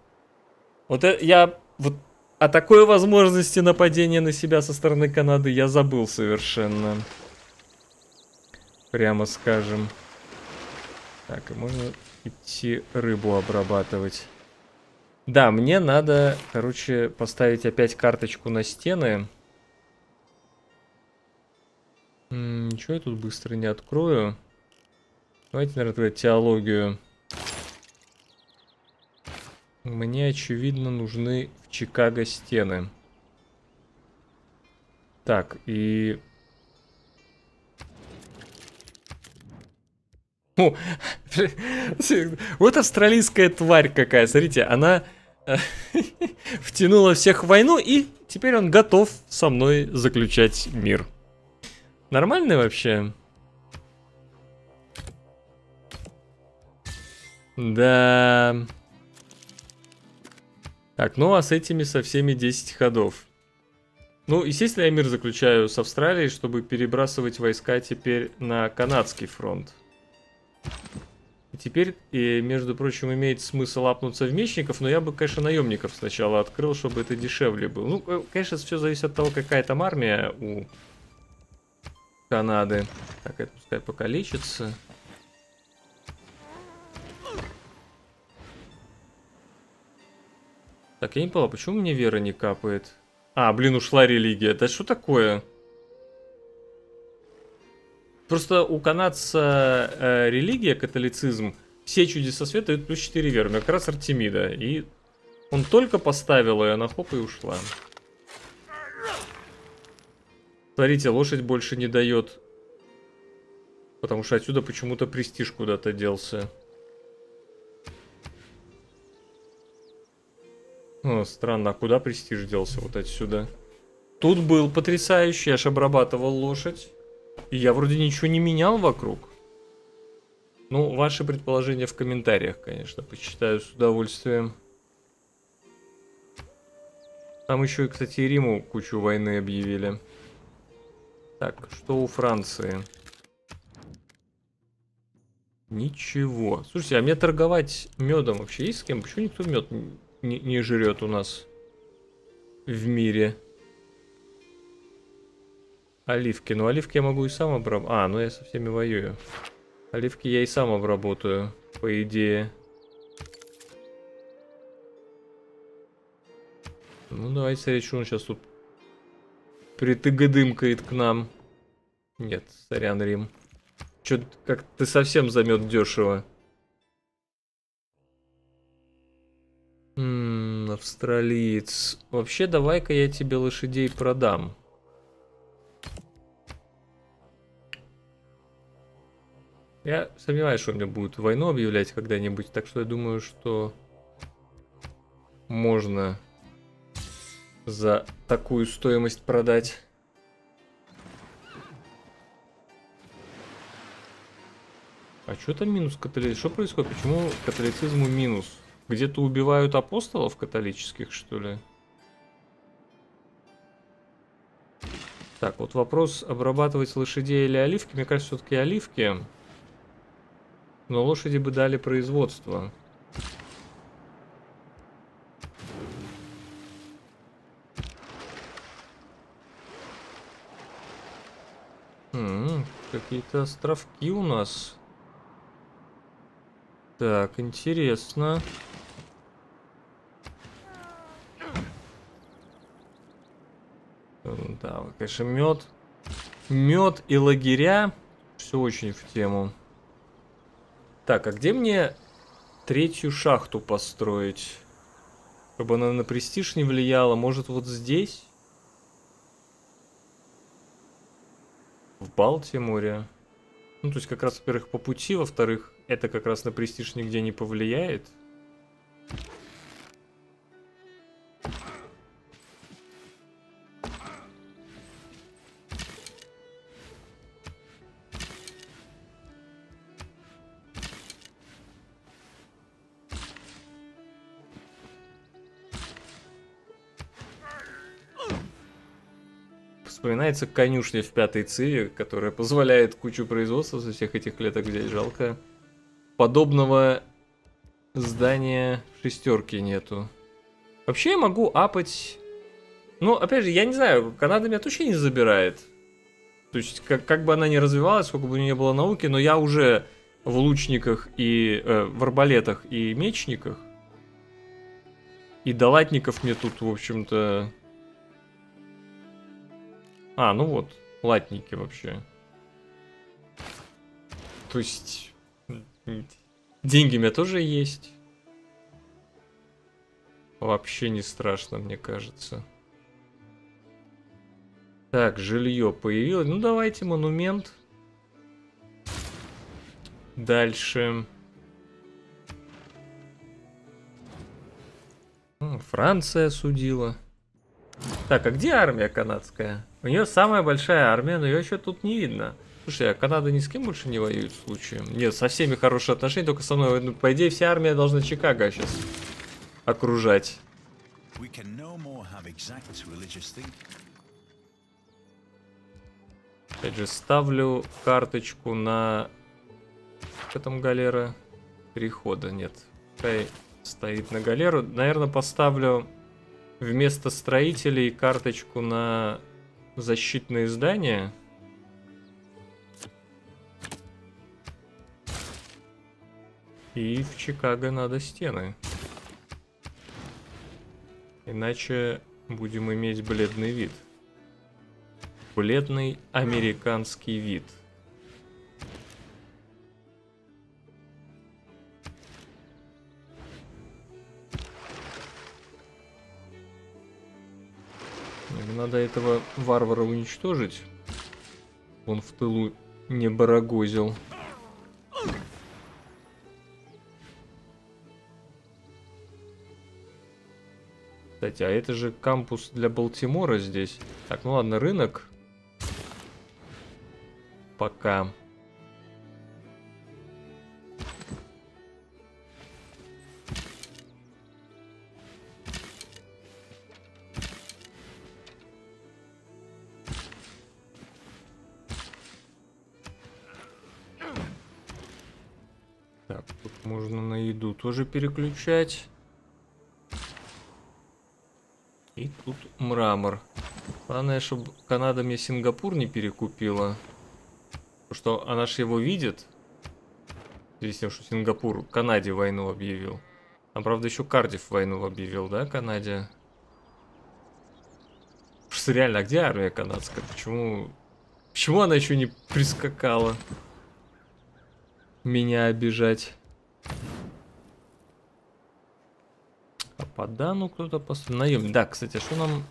Вот это, я вот о такой возможности нападения на себя со стороны Канады я забыл совершенно. Прямо скажем. Так, и можно идти рыбу обрабатывать. Да, мне надо, короче, поставить опять карточку на стены. М ничего я тут быстро не открою. Давайте, наверное, теологию. Мне, очевидно, нужны в Чикаго стены. Так, и... О, вот австралийская тварь какая, смотрите, она э, втянула всех в войну, и теперь он готов со мной заключать мир. Нормальный вообще? Да. Так, ну а с этими со всеми 10 ходов. Ну, естественно, я мир заключаю с Австралией, чтобы перебрасывать войска теперь на канадский фронт. И теперь, и, между прочим, имеет смысл апнуться в мечников, но я бы, конечно, наемников сначала открыл, чтобы это дешевле было. Ну, э, конечно, все зависит от того, какая там армия у Канады. Так, это пускай покалечится. Так, я не понял, почему мне вера не капает? А, блин, ушла религия. Да что такое? Просто у канадца э, религия, католицизм, все чудеса света дают плюс 4 веры. Как раз Артемида. И он только поставил ее, она хоп и ушла. Смотрите, лошадь больше не дает. Потому что отсюда почему-то престиж куда-то делся. О, странно, а куда престиж делся вот отсюда? Тут был потрясающий, аж обрабатывал лошадь. И я вроде ничего не менял вокруг. Ну, ваши предположения в комментариях, конечно, почитаю с удовольствием. Там еще, кстати, Риму кучу войны объявили. Так, что у Франции? Ничего. Слушайте, а мне торговать медом вообще есть с кем? Почему никто мед не, не жрет у нас в мире? Оливки. Ну, оливки я могу и сам обработать. А, ну я со всеми воюю. Оливки я и сам обработаю, по идее. Ну, давайте смотреть, он сейчас тут притыгадымкает к нам. Нет, сорян, Рим. Чё, как ты совсем замет дешево. Ммм, австралиец. Вообще, давай-ка я тебе лошадей продам. Я сомневаюсь, что мне будут войну объявлять когда-нибудь, так что я думаю, что можно за такую стоимость продать. А что там минус католицизм? Что происходит? Почему католицизму минус? Где-то убивают апостолов католических, что ли? Так, вот вопрос, обрабатывать лошадей или оливки. Мне кажется, все-таки оливки. Но лошади бы дали производство. Какие-то островки у нас. Так, интересно. Да, конечно, мед. Мед и лагеря. Все очень в тему. Так, а где мне третью шахту построить? Чтобы она на престиж не влияла. Может, вот здесь? В Балтиморе? Ну, то есть, как раз, во-первых, по пути, во-вторых, это как раз на престиж нигде не повлияет. Вспоминается конюшня в пятой циве, которая позволяет кучу производства со всех этих клеток взять. Жалко. Подобного здания в шестерке нету. Вообще я могу апать... Ну, опять же, я не знаю, Канада меня точно не забирает. То есть, как, как бы она ни развивалась, сколько бы у нее было науки, но я уже в лучниках и э, в арбалетах и мечниках. И долатников мне тут, в общем-то... А, ну вот, латники вообще. То есть... Деньги у меня тоже есть. Вообще не страшно, мне кажется. Так, жилье появилось. Ну, давайте монумент. Дальше. Франция судила. Так, а где армия канадская? У нее самая большая армия, но ее еще тут не видно. Слушай, а Канада ни с кем больше не воюет в случае? Нет, со всеми хорошие отношения, только со мной. Ну, по идее, вся армия должна Чикаго сейчас окружать. Опять же, ставлю карточку на... Что там галера? Перехода нет. Пускай стоит на галеру. Наверное, поставлю вместо строителей карточку на защитные здания. И в Чикаго надо стены. Иначе будем иметь бледный вид бледный американский вид. Надо этого варвара уничтожить. Он в тылу не барагозил. Кстати, а это же кампус для Балтимора здесь. Так, ну ладно, рынок пока. Так, тут можно на еду тоже переключать. И тут мрамор. Главное, чтобы Канада мне Сингапур не перекупила. Потому что она же его видит. С тем, что Сингапур Канаде войну объявил. Там, правда, еще Кардив войну объявил, да, Канаде? Что реально, а где армия канадская? Почему... Почему она еще не прискакала? Меня обижать. А по Дану кто-то поставил. Наем. Да, кстати, а что нам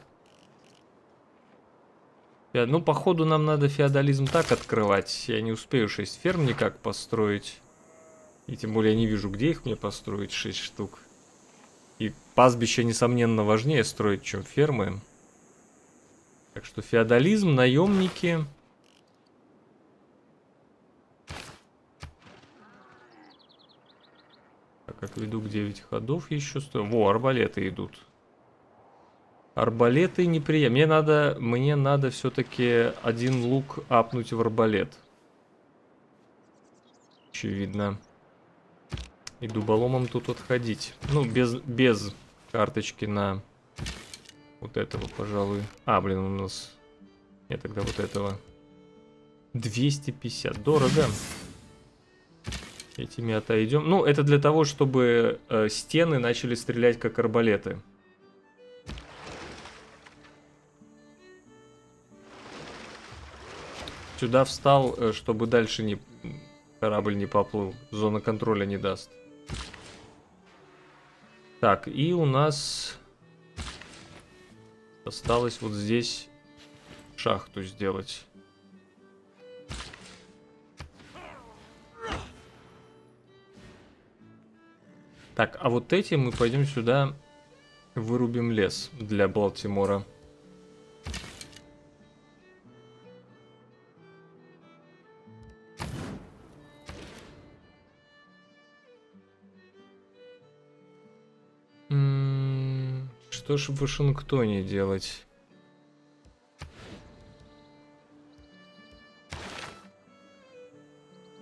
ну, походу, нам надо феодализм так открывать. Я не успею 6 ферм никак построить. И тем более я не вижу, где их мне построить 6 штук. И пастбище, несомненно, важнее строить, чем фермы. Так что феодализм, наемники... как веду к 9 ходов еще стою. Во, арбалеты идут. Арбалеты неприятно. Мне надо, мне надо все-таки один лук апнуть в арбалет. Очевидно. И дуболомом тут отходить. Ну, без, без карточки на вот этого, пожалуй. А, блин, у нас... Нет, тогда вот этого. 250. Дорого. Этими отойдем. Ну, это для того, чтобы э, стены начали стрелять как арбалеты. Сюда встал, э, чтобы дальше не корабль не поплыл. Зона контроля не даст. Так, и у нас осталось вот здесь шахту сделать. Так, а вот эти мы пойдем сюда вырубим лес для Балтимора. М-м, что ж в Вашингтоне делать?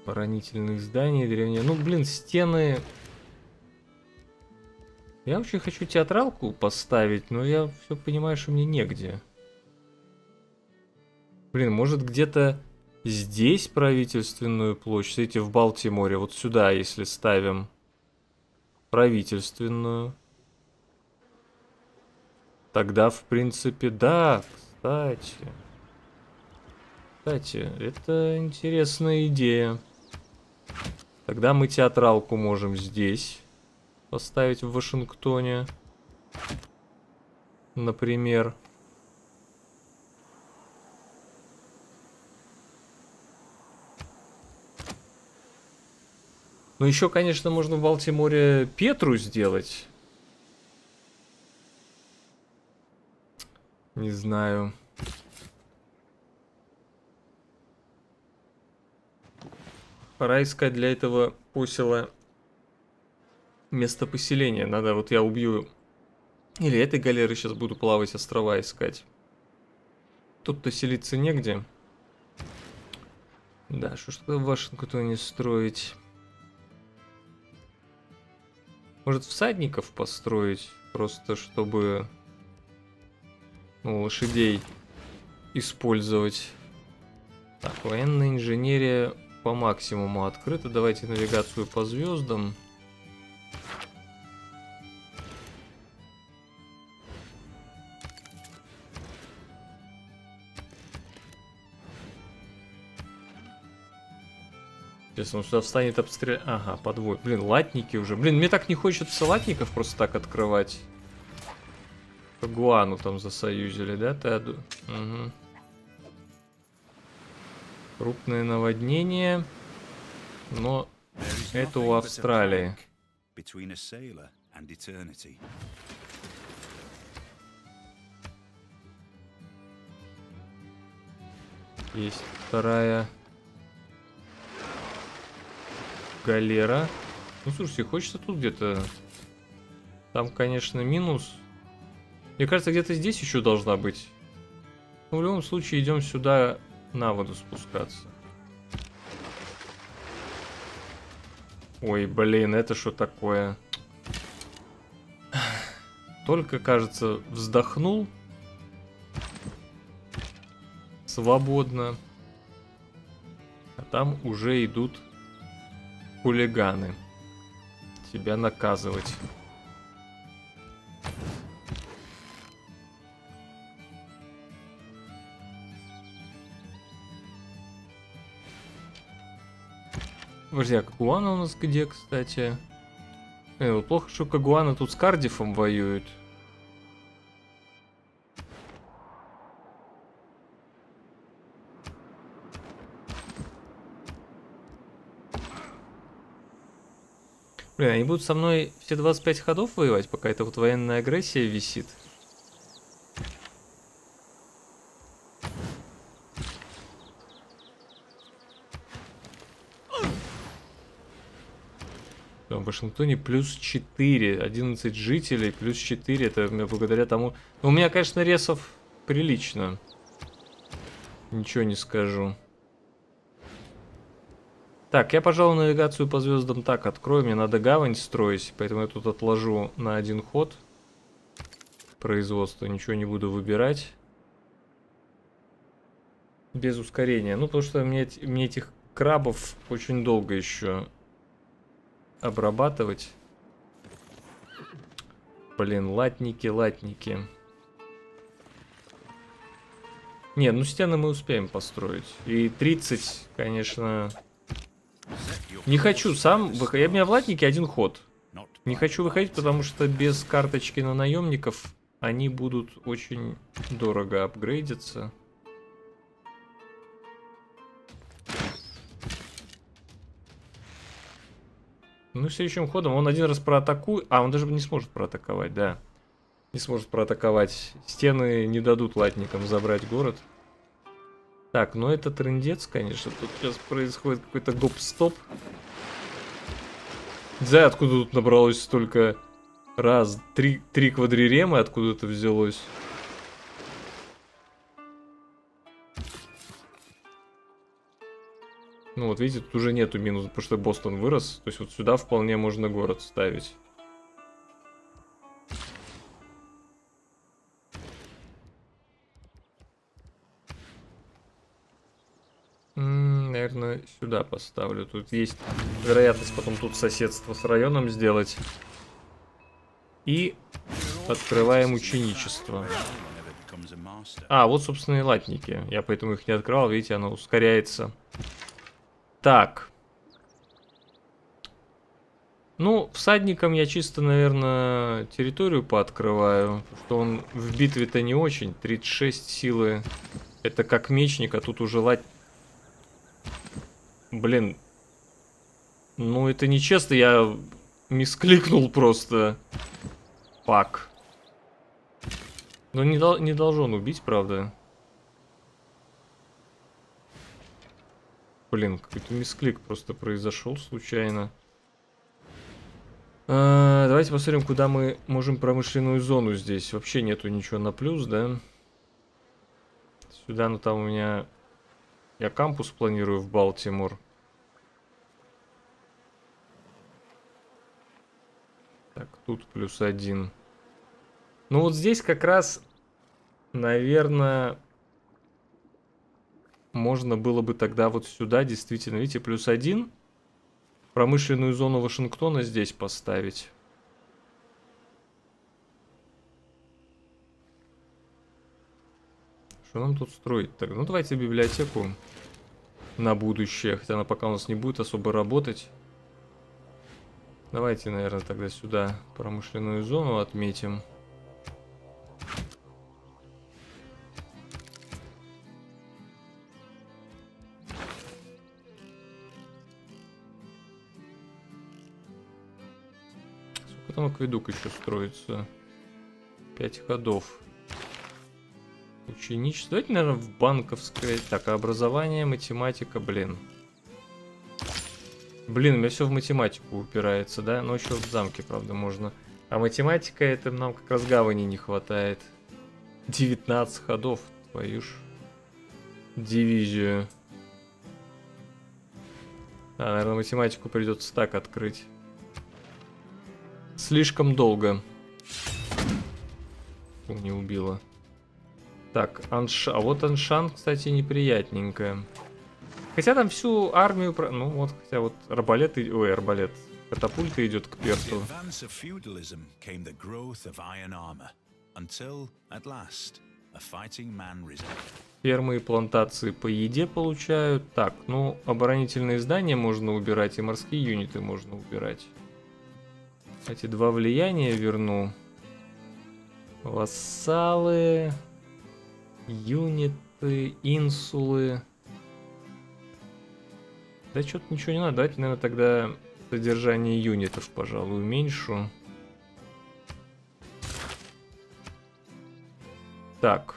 Поранительных зданий древние. Ну, блин, стены я очень хочу театралку поставить, но я все понимаю, что мне негде. Блин, может где-то здесь правительственную площадь? Смотрите, в Балтиморе, вот сюда, если ставим правительственную. Тогда, в принципе, да, кстати. Кстати, это интересная идея. Тогда мы театралку можем здесь поставить в Вашингтоне. Например. Ну, еще, конечно, можно в Балтиморе Петру сделать. Не знаю. Пора искать для этого посела место поселения. Надо, вот я убью... Или этой галеры сейчас буду плавать, острова искать. Тут-то селиться негде. Да, что ж в Вашингтоне строить? Может, всадников построить? Просто чтобы... Ну, лошадей использовать. Так, военная инженерия по максимуму открыта. Давайте навигацию по звездам. Если он сюда встанет обстрелять... Ага, подвой. Блин, латники уже. Блин, мне так не хочется латников просто так открывать. Гуану там засоюзили, да, Теду? Угу. Крупное наводнение. Но это у Австралии. Есть вторая галера. Ну, слушайте, хочется тут где-то... Там, конечно, минус. Мне кажется, где-то здесь еще должна быть. Но в любом случае, идем сюда на воду спускаться. Ой, блин, это что такое? Только, кажется, вздохнул. Свободно. А там уже идут хулиганы. Тебя наказывать. Подожди, а Кагуана у нас где, кстати? Э, плохо, что Кагуана тут с Кардифом воюет. Блин, они будут со мной все 25 ходов воевать, пока эта вот военная агрессия висит. В Вашингтоне плюс 4, 11 жителей, плюс 4, это благодаря тому... Ну, у меня, конечно, ресов прилично. Ничего не скажу. Так, я, пожалуй, навигацию по звездам так открою. Мне надо гавань строить, поэтому я тут отложу на один ход производство. Ничего не буду выбирать. Без ускорения. Ну, потому что мне, мне этих крабов очень долго еще обрабатывать. Блин, латники, латники. Не, ну стены мы успеем построить. И 30, конечно... Не хочу сам выходить. У меня в латнике один ход. Не хочу выходить, потому что без карточки на наемников они будут очень дорого апгрейдиться. Ну, следующим ходом он один раз проатакует. А, он даже не сможет проатаковать, да. Не сможет проатаковать. Стены не дадут латникам забрать город. Так, ну это трендец, конечно. Тут сейчас происходит какой-то гоп-стоп. Не знаю, откуда тут набралось столько раз. Три, три квадриремы откуда это взялось. Ну вот видите, тут уже нету минуса, потому что Бостон вырос. То есть вот сюда вполне можно город ставить. Наверное, сюда поставлю. Тут есть вероятность потом тут соседство с районом сделать. И открываем ученичество. А, вот, собственно, и латники. Я поэтому их не открывал. Видите, оно ускоряется. Так. Ну, всадникам я чисто, наверное, территорию пооткрываю. Что он в битве-то не очень. 36 силы. Это как мечник, а тут уже лать... Блин. Ну, это нечестно. Я мискликнул просто. Пак. Но не, дол не должен убить, правда. Блин, какой-то мисклик просто произошел случайно. А, давайте посмотрим, куда мы можем промышленную зону здесь. Вообще нету ничего на плюс, да? Сюда, ну там у меня... Я кампус планирую в Балтимор. Так, тут плюс один. Ну вот здесь как раз, наверное, можно было бы тогда вот сюда действительно, видите, плюс один. Промышленную зону Вашингтона здесь поставить. Что нам тут строить так? Ну давайте библиотеку на будущее, хотя она пока у нас не будет особо работать. Давайте, наверное, тогда сюда промышленную зону отметим. там акведук еще строится? Пять ходов. Ученичество. Давайте, наверное, в банковское. Так, а образование, математика, блин. Блин, у меня все в математику упирается, да? Но еще в замке, правда, можно. А математика, это нам как раз гавани не хватает. 19 ходов, твою ж дивизию. А, наверное, математику придется так открыть. Слишком долго. Не убила. Так, Анш... а вот Аншан, кстати, неприятненькая. Хотя там всю армию... Ну вот, хотя вот арбалет... Ой, арбалет. Катапульта идет к Перту. Фермы и плантации по еде получают. Так, ну, оборонительные здания можно убирать, и морские юниты можно убирать. Эти два влияния верну. Вассалы, юниты, инсулы. Да что-то ничего не надо. Давайте, наверное, тогда содержание юнитов, пожалуй, уменьшу. Так.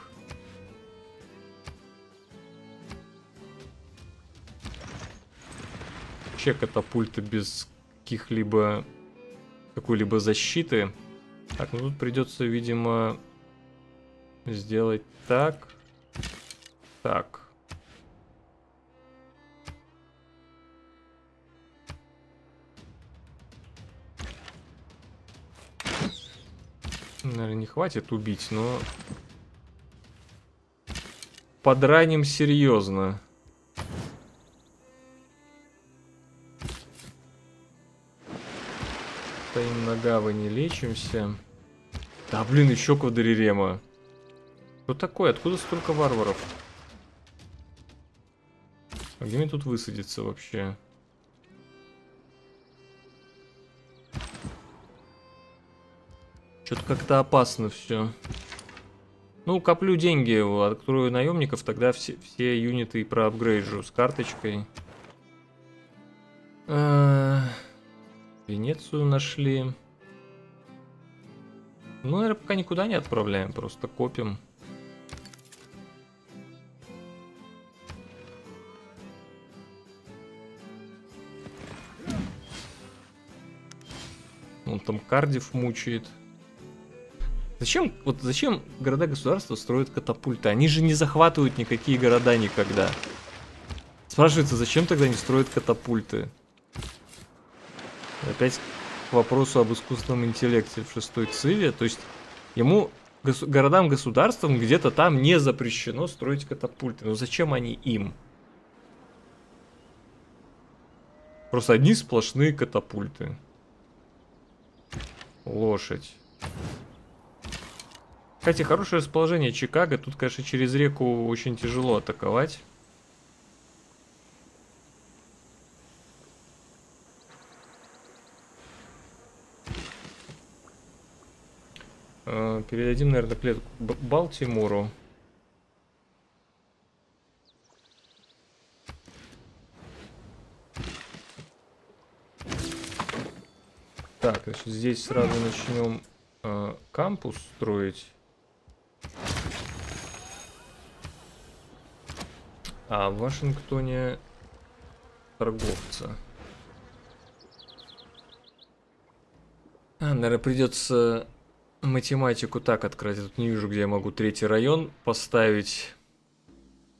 Чек катапульта без каких-либо какой-либо защиты. Так, ну тут придется, видимо, сделать так. Так. Наверное, не хватит убить, но... Подраним серьезно. Стоим на гавани, лечимся. Да, блин, еще квадрирема. Что такое? Откуда столько варваров? А где мне тут высадиться вообще? Что-то как-то опасно все. Ну, коплю деньги, открою наемников, тогда все, все юниты и проапгрейджу с карточкой. А. Венецию нашли. Ну, наверное, пока никуда не отправляем, просто копим. Там Кардив мучает. Зачем, вот зачем города-государства строят катапульты? Они же не захватывают никакие города никогда. Спрашивается, зачем тогда не строят катапульты? Опять к вопросу об искусственном интеллекте в шестой циве. То есть ему, гос городам, государствам где-то там не запрещено строить катапульты. Но зачем они им? Просто одни сплошные катапульты. Лошадь. Кстати, хорошее расположение Чикаго. Тут, конечно, через реку очень тяжело атаковать. Э, передадим, наверное, клетку Балтимору. Так, значит, здесь сразу начнем э, кампус строить. А в Вашингтоне торговца. А, наверное, придется математику так открыть. Я тут не вижу, где я могу третий район поставить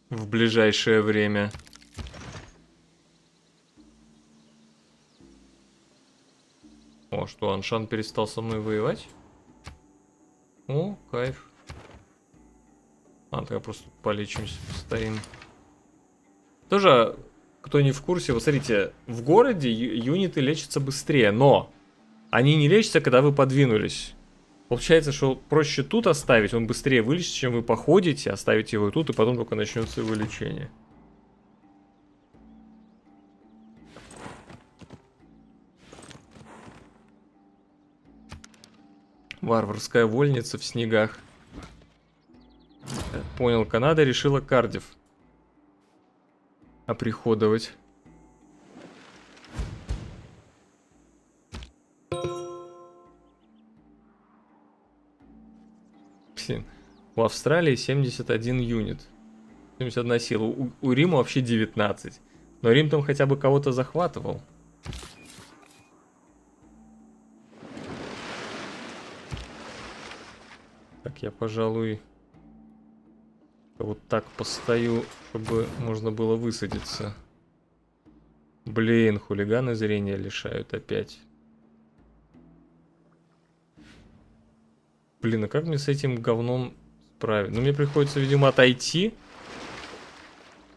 в ближайшее время. О, что, Аншан перестал со мной воевать? О, кайф. А, тогда просто полечимся, стоим. Тоже, кто не в курсе, вот смотрите, в городе юниты лечатся быстрее, но они не лечатся, когда вы подвинулись. Получается, что проще тут оставить, он быстрее вылечится, чем вы походите, оставите его тут, и потом только начнется его лечение. Варварская вольница в снегах. Понял, Канада решила Кардив оприходовать. У Австралии 71 юнит. 71 сила. У, у Рима вообще 19. Но Рим там хотя бы кого-то захватывал. Так, я, пожалуй, вот так постою, чтобы можно было высадиться. Блин, хулиганы зрения лишают опять. Блин, а как мне с этим говном справиться? Ну, мне приходится, видимо, отойти.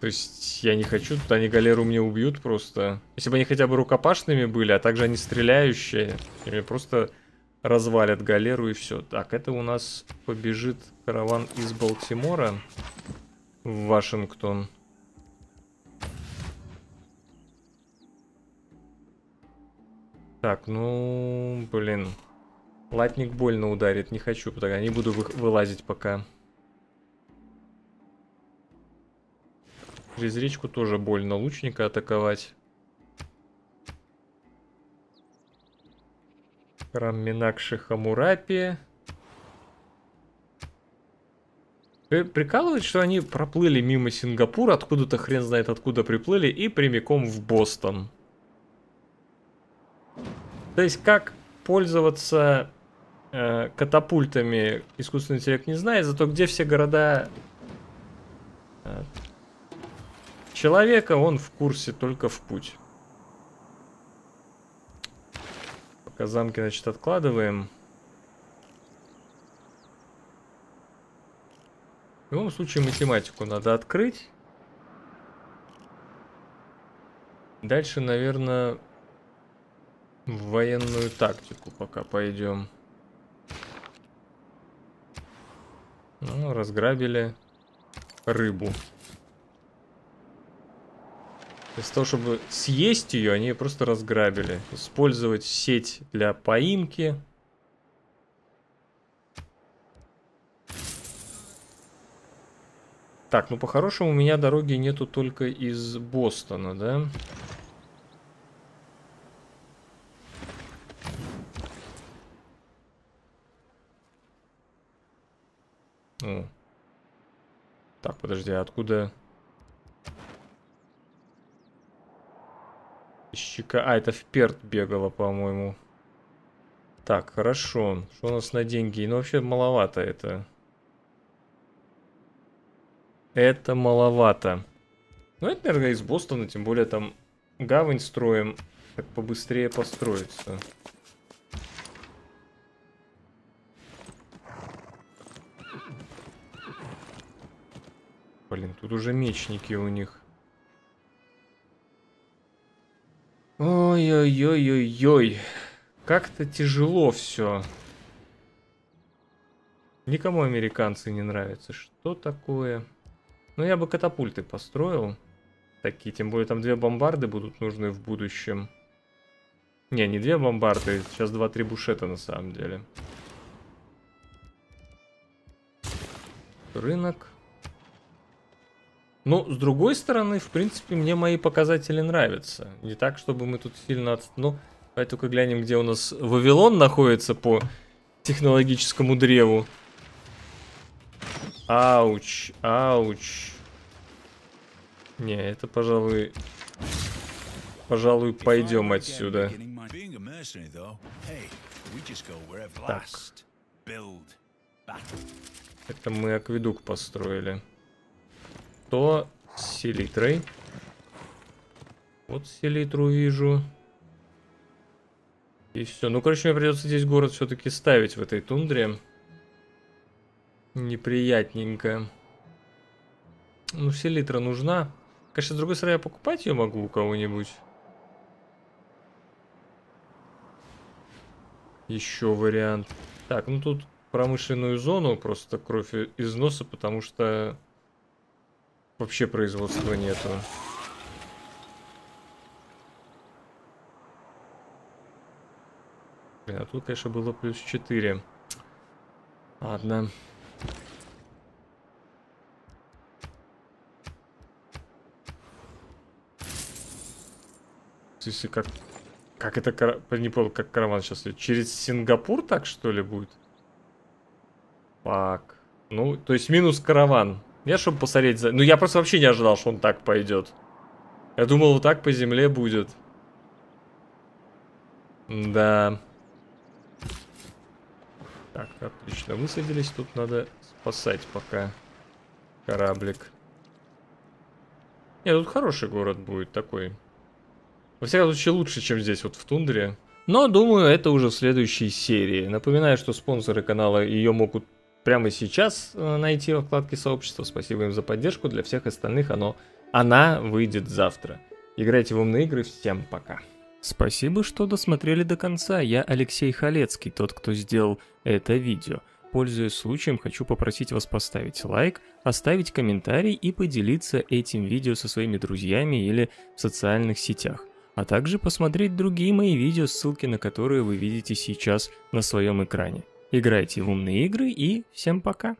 То есть, я не хочу, тут они галеру мне убьют просто. Если бы они хотя бы рукопашными были, а также они стреляющие, мне просто развалят галеру и все. Так, это у нас побежит караван из Балтимора в Вашингтон. Так, ну, блин. Латник больно ударит, не хочу, тогда не буду вы вылазить пока. Через речку тоже больно лучника атаковать. Храм Минакши Хамурапи. Прикалывает, что они проплыли мимо Сингапура, откуда-то хрен знает откуда приплыли, и прямиком в Бостон. То есть как пользоваться э, катапультами искусственный интеллект не знает, зато где все города э, человека, он в курсе только в путь. Пока замки, значит, откладываем. В любом случае математику надо открыть. Дальше, наверное, в военную тактику пока пойдем. Ну, разграбили рыбу. Из того, чтобы съесть ее, они ее просто разграбили. Использовать сеть для поимки. Так, ну по-хорошему у меня дороги нету только из Бостона, да? О. Так, подожди, а откуда... Щека... А, это в Перт бегала, по-моему. Так, хорошо. Что у нас на деньги? Ну, вообще маловато это. Это маловато. Ну, это, наверное, из Бостона, тем более там гавань строим, так побыстрее построиться. Блин, тут уже мечники у них. Ой-ой-ой-ой-ой. Как-то тяжело все. Никому американцы не нравятся. Что такое? Ну, я бы катапульты построил. Такие, тем более там две бомбарды будут нужны в будущем. Не, не две бомбарды, сейчас два-три бушета на самом деле. Рынок. Ну, с другой стороны, в принципе, мне мои показатели нравятся. Не так, чтобы мы тут сильно... От... Ну, давай только глянем, где у нас Вавилон находится по технологическому древу. Ауч, ауч. Не, это, пожалуй... Пожалуй, пойдем отсюда. Так. Это мы акведук построили то с селитрой. Вот селитру вижу. И все. Ну, короче, мне придется здесь город все-таки ставить в этой тундре. Неприятненько. Ну, селитра нужна. Конечно, с другой стороны, я покупать ее могу у кого-нибудь. Еще вариант. Так, ну тут промышленную зону просто кровь из носа, потому что Вообще производства нету. Блин, а тут, конечно, было плюс 4. Ладно. Если как... Как это... Кара... Не понял, как караван сейчас Через Сингапур так, что ли, будет? Фак. Ну, то есть минус караван. Я, чтобы посмотреть за... Ну, я просто вообще не ожидал, что он так пойдет. Я думал, вот так по земле будет. Да. Так, отлично. Высадились. Тут надо спасать пока кораблик. Нет, тут хороший город будет такой. Во всяком случае, лучше, чем здесь вот в тундре. Но, думаю, это уже в следующей серии. Напоминаю, что спонсоры канала ее могут прямо сейчас э, найти во вкладке сообщества. Спасибо им за поддержку. Для всех остальных оно, она выйдет завтра. Играйте в умные игры. Всем пока. Спасибо, что досмотрели до конца. Я Алексей Халецкий, тот, кто сделал это видео. Пользуясь случаем, хочу попросить вас поставить лайк, оставить комментарий и поделиться этим видео со своими друзьями или в социальных сетях. А также посмотреть другие мои видео, ссылки на которые вы видите сейчас на своем экране. Играйте в умные игры и всем пока!